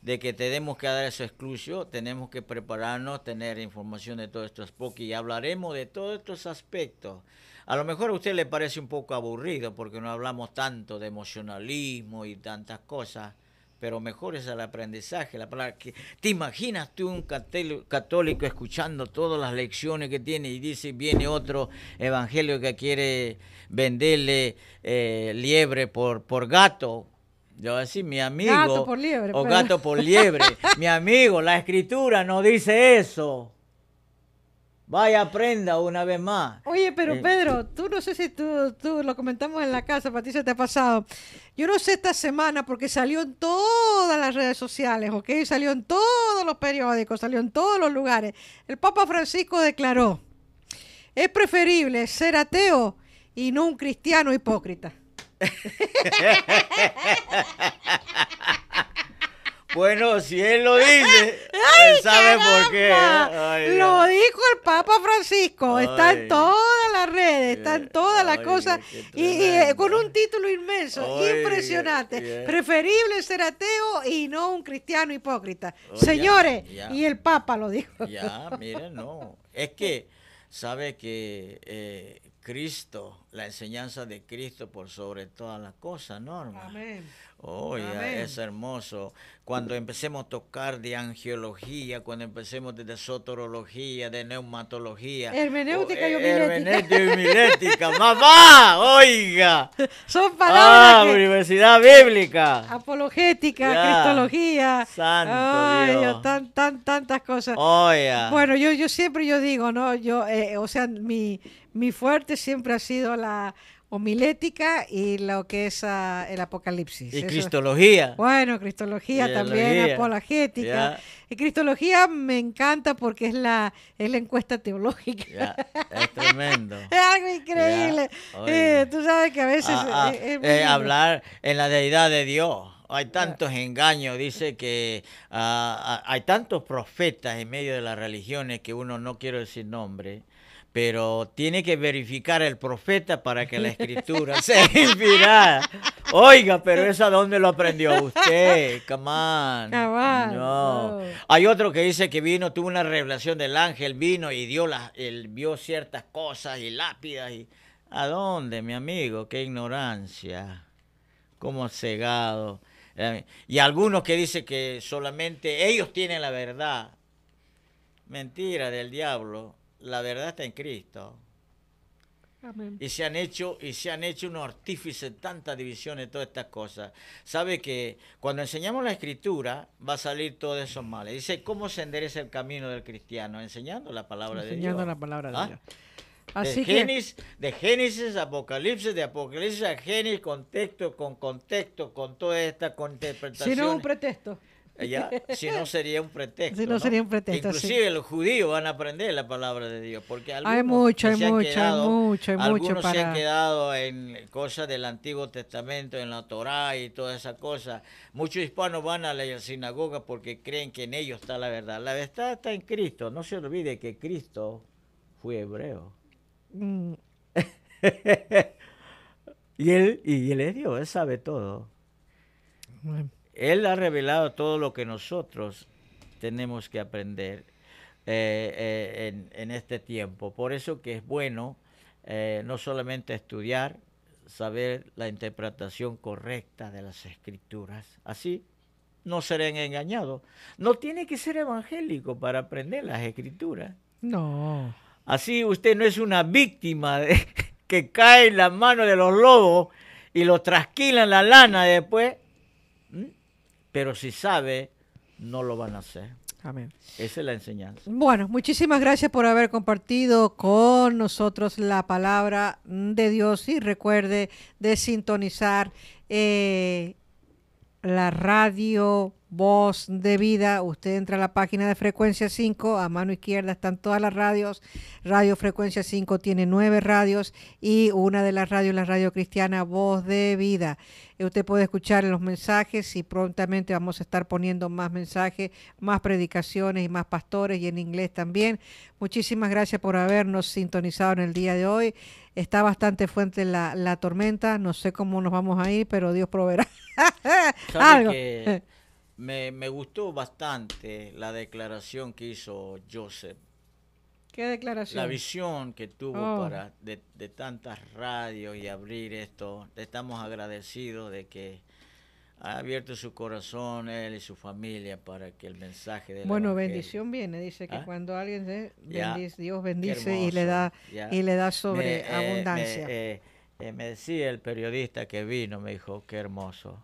de que tenemos que dar esa exclusión, tenemos que prepararnos, tener información de todos estos porque y hablaremos de todos estos aspectos a lo mejor a usted le parece un poco aburrido porque no hablamos tanto de emocionalismo y tantas cosas, pero mejor es el aprendizaje. La palabra que, ¿Te imaginas tú un católico escuchando todas las lecciones que tiene y dice, viene otro evangelio que quiere venderle eh, liebre por, por gato? Yo decir, mi amigo. Gato por liebre. O gato por liebre. mi amigo, la escritura no dice eso. Vaya, aprenda una vez más. Oye, pero eh, Pedro, tú no sé si tú, tú lo comentamos en la casa, Patricia, te ha pasado. Yo no sé esta semana porque salió en todas las redes sociales, ¿ok? Salió en todos los periódicos, salió en todos los lugares. El Papa Francisco declaró, es preferible ser ateo y no un cristiano hipócrita. Bueno, si él lo dice, él sabe por qué. lo dijo el Papa Francisco. está en todas las redes, está en todas las cosas. Y, eh, con un título inmenso, impresionante. Preferible ser ateo y no un cristiano hipócrita. Señores, y el Papa lo dijo. Ya, miren, no. Es que, sabe que eh, Cristo, la enseñanza de Cristo por sobre todas las cosas, Norma. Amén. Oye, es hermoso. Cuando empecemos a tocar de angiología, cuando empecemos de sotorología, de neumatología. Hermenéutica y homilética. Hermenéutica y homilética. ¡Mamá! ¡Oiga! Son palabras. Ah, Universidad Bíblica. Apologética, cristología. Santo Ay, Dios. Tan, tan, tantas cosas. Oiga. Bueno, yo, yo siempre yo digo, ¿no? Yo, eh, o sea, mi, mi fuerte siempre ha sido la homilética y lo que es ah, el Apocalipsis. Y Cristología. Bueno, Cristología también, apologética. Y Cristología me encanta porque es la, es la encuesta teológica. es tremendo. es algo increíble. Eh, tú sabes que a veces... Ah, ah, eh, hablar en la deidad de Dios hay tantos engaños, dice que hay tantos profetas en medio de las religiones que uno no quiero decir nombre, pero tiene que verificar el profeta para que la escritura sea inspirada. Oiga, pero eso a dónde lo aprendió usted, come on. No. Hay otro que dice que vino, tuvo una revelación del ángel, vino y dio la, él vio ciertas cosas y lápidas y ¿a dónde, mi amigo? Qué ignorancia. Cómo cegado. Eh, y algunos que dicen que solamente ellos tienen la verdad. Mentira del diablo la verdad está en Cristo. Y se han hecho, y se han hecho unos artífices tantas divisiones, todas estas cosas. Sabe que cuando enseñamos la escritura, va a salir todo eso mal. Dice, ¿cómo se endereza el camino del cristiano? Enseñando la palabra de Dios. Enseñando la palabra de ¿Ah? Dios. Así de, que- Génesis, de Génesis, Apocalipsis, de Apocalipsis a Génesis, contexto con contexto, con toda esta interpretación. Si no es un pretexto. Si no sería un pretexto. Si no sería un pretexto, sí. Inclusive los judíos van a aprender la palabra de Dios, porque algunos Hay mucho, hay mucho, hay mucho, hay mucho algunos se han quedado en cosas del Antiguo Testamento, en la Torá y todas esas cosas. Muchos hispanos van a la sinagoga porque creen que en ellos está la verdad. La verdad está en Cristo. No se olvide que Cristo fue hebreo. Mm, Y él, y él es Dios, él sabe todo. bueno. Él ha revelado todo lo que nosotros tenemos que aprender eh, eh, en, en este tiempo. Por eso que es bueno eh, no solamente estudiar, saber la interpretación correcta de las escrituras. Así no serán engañados. No tiene que ser evangélico para aprender las escrituras. No. Así usted no es una víctima de, que cae en las manos de los lobos y lo trasquilan la lana después. Pero si sabe, no lo van a hacer. Amén. Esa es la enseñanza. Bueno, muchísimas gracias por haber compartido con nosotros la palabra de Dios y recuerde de sintonizar eh, la radio Voz de Vida. Usted entra a la página de Frecuencia 5, a mano izquierda están todas las radios. Radio Frecuencia 5 tiene nueve radios y una de las radios, la radio cristiana Voz de Vida. Eh, Usted puede escuchar los mensajes y prontamente vamos a estar poniendo más mensajes, más predicaciones y más pastores y en inglés también. Muchísimas gracias por habernos sintonizado en el día de hoy. Está bastante fuerte la, la tormenta, no sé cómo nos vamos a ir, pero Dios proveerá. ¿Sabe Algo. que me, me gustó bastante la declaración que hizo Joseph? ¿Qué declaración? La visión que tuvo Oh. para de, de tantas radios y abrir esto. Estamos agradecidos de que ha abierto su corazón él y su familia para que el mensaje de Bueno, bendición viene, dice que ¿Ah? cuando alguien se Ya. bendice, Dios bendice y le da ya. y le da sobre Me, eh, abundancia. Me, eh, eh, me decía el periodista que vino, me dijo, qué hermoso.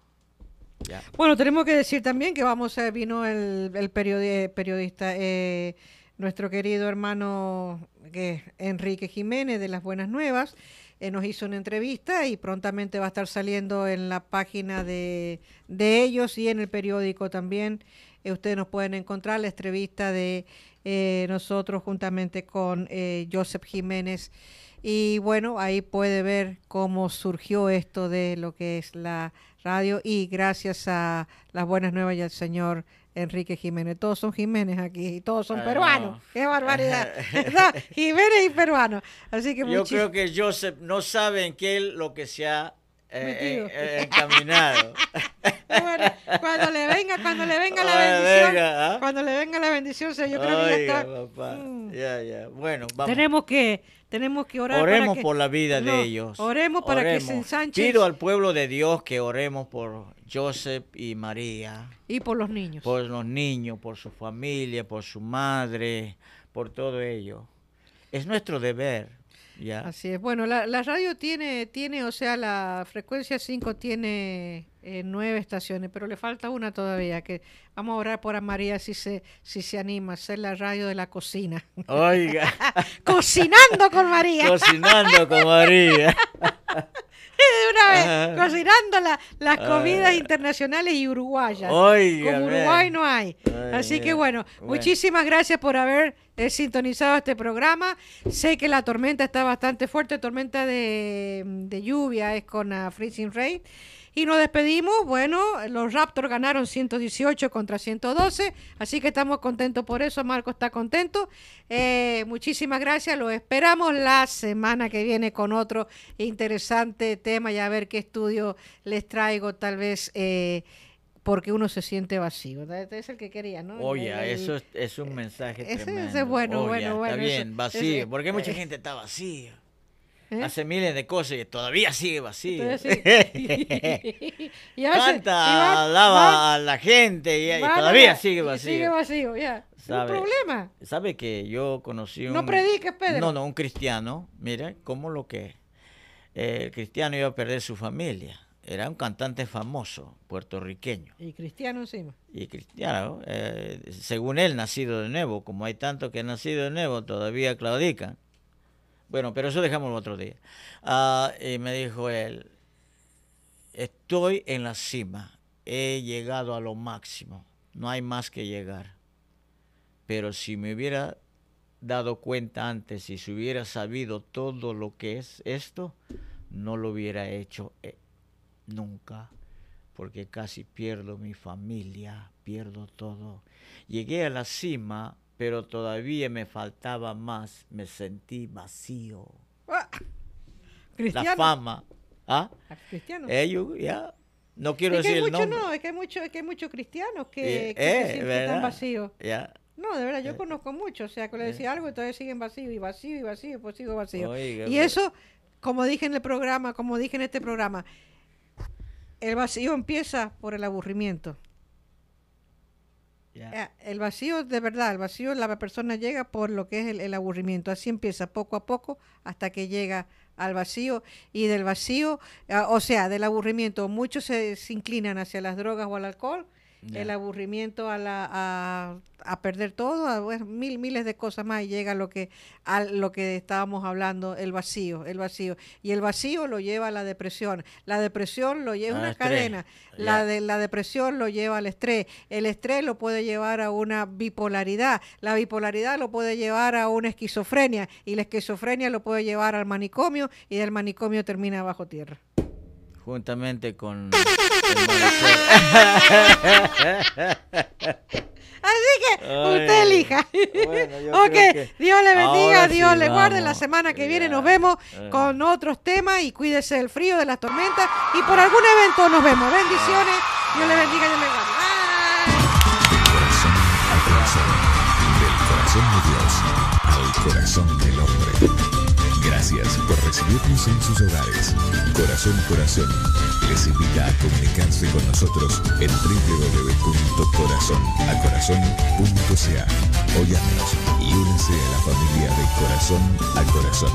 Bueno, tenemos que decir también que vamos a, vino el, el periodi- periodista, eh, nuestro querido hermano que Enrique Jiménez de Las Buenas Nuevas, eh, nos hizo una entrevista y prontamente va a estar saliendo en la página de, de ellos y en el periódico también. Eh, ustedes nos pueden encontrar la entrevista de eh, nosotros juntamente con eh, Joseph Jiménez. Y bueno, ahí puede ver cómo surgió esto de lo que es la radio y gracias a las buenas nuevas y al señor Enrique Jiménez. Todos son Jiménez aquí y todos son peruanos. no. ¡Qué barbaridad! Jiménez y peruanos. Así que Yo creo que Joseph no sabe en qué es lo que se ha eh, eh, eh, encaminado. Bueno, cuando le venga, cuando le venga la bendición, venga, ¿ah? cuando le venga la bendición, yo creo que ya está. papá, Mm. ya, ya. Bueno, vamos. Tenemos que, tenemos que orar para Oremos que- por la vida No, de ellos. Oremos para que se Oremos. ensanchen Pido al pueblo de Dios que oremos por Joseph y María, y por los niños. por los niños, por su familia, por su madre, por todo ello. Es nuestro deber, ¿ya? Así es. Bueno, la, la radio tiene, tiene, o sea, la frecuencia 5 tiene eh, nueve estaciones, pero le falta una todavía, que vamos a orar por a María si se, si se anima a hacer la radio de la cocina. Oiga, Cocinando con María. cocinando con María. de una vez, cocinando la- las comidas internacionales y uruguayas. Oiga, Como. Uruguay no hay. Ay, Así que bueno, Bueno. muchísimas gracias por haber eh, sintonizado este programa. Sé que la tormenta está bastante fuerte, tormenta de, de lluvia, es con Freezing Rain. Y nos despedimos. Bueno, los Raptors ganaron 118 contra 112, así que estamos contentos por eso. Marco está contento. Eh, muchísimas gracias. Lo esperamos la semana que viene con otro interesante tema y a ver qué estudio les traigo, tal vez. eh, porque uno se siente vacío. Este es el que quería, ¿no? Oye, eso es, es un mensaje Ese- ese tremendo. es bueno, bueno, bueno, Está ese- bien, vacío. ese- porque mucha gente está vacía. ¿Eh? Hace miles de cosas y todavía sigue vacío. Sí. y a veces- Canta, y va- alaba va- a la gente y, todavía sigue vacío. Sigue vacío, ya. ¿Sabe? problema. ¿Sabe que yo conocí un... No prediques, Pedro. No, no, un cristiano. Mira, cómo lo que... eh, el cristiano iba a perder su familia. Era un cantante famoso, puertorriqueño. Y cristiano encima. Y cristiano, eh, según él, nacido de nuevo. Como hay tantos que han nacido de nuevo, todavía claudican. Bueno, pero eso dejamos el otro día. Ah, y me dijo él, estoy en la cima, he llegado a lo máximo, no hay más que llegar. Pero si me hubiera dado cuenta antes y si hubiera sabido todo lo que es esto, no lo hubiera hecho eh, nunca, porque casi pierdo mi familia, pierdo todo. Llegué a la cima, pero todavía me faltaba más, me sentí vacío. Ah, La fama. ¿Ah? Ah, Cristiano. Ellos, ya. No quiero es que decir hay el nombre. no, es que hay muchos, es que hay muchos cristianos que, Eh, que se eh, sienten vacíos. No, de verdad, yo Eh. conozco muchos, o sea, que le decía algo y todavía siguen vacíos y vacío y vacío y pues sigo vacío. Oiga, y pues. eso, como dije en el programa, como dije en este programa, el vacío empieza por el aburrimiento. Eh, El vacío, de verdad, el vacío, la persona llega por lo que es el, el aburrimiento. Así empieza poco a poco hasta que llega al vacío. Y del vacío, ah, o sea, del aburrimiento, muchos se, se inclinan hacia las drogas o al alcohol. El aburrimiento a, la, a, a perder todo, a bueno, mil, miles de cosas más. Y llega lo que, a lo que estábamos hablando, el vacío, el vacío. Y el vacío lo lleva a la depresión. La depresión lo lleva a una estrés. cadena. La, de, la depresión lo lleva al estrés. El estrés lo puede llevar a una bipolaridad. La bipolaridad lo puede llevar a una esquizofrenia. Y la esquizofrenia lo puede llevar al manicomio. Y del manicomio termina bajo tierra. Juntamente con Así que Ay. usted elija. Bueno, yo ok, creo que Dios le bendiga, ahora Dios sí le guarde. La semana que viene nos vemos Eh. con otros temas y cuídese del frío, de las tormentas y por algún evento nos vemos. Bendiciones, Dios le bendiga, Dios le guarde. Del corazón de Dios al corazón del hombre. Gracias por recibirnos en sus hogares. Corazón Corazón les invita a comunicarse con nosotros en www.corazonacorazon.ca llámenos y únanse a la familia de Corazón a Corazón.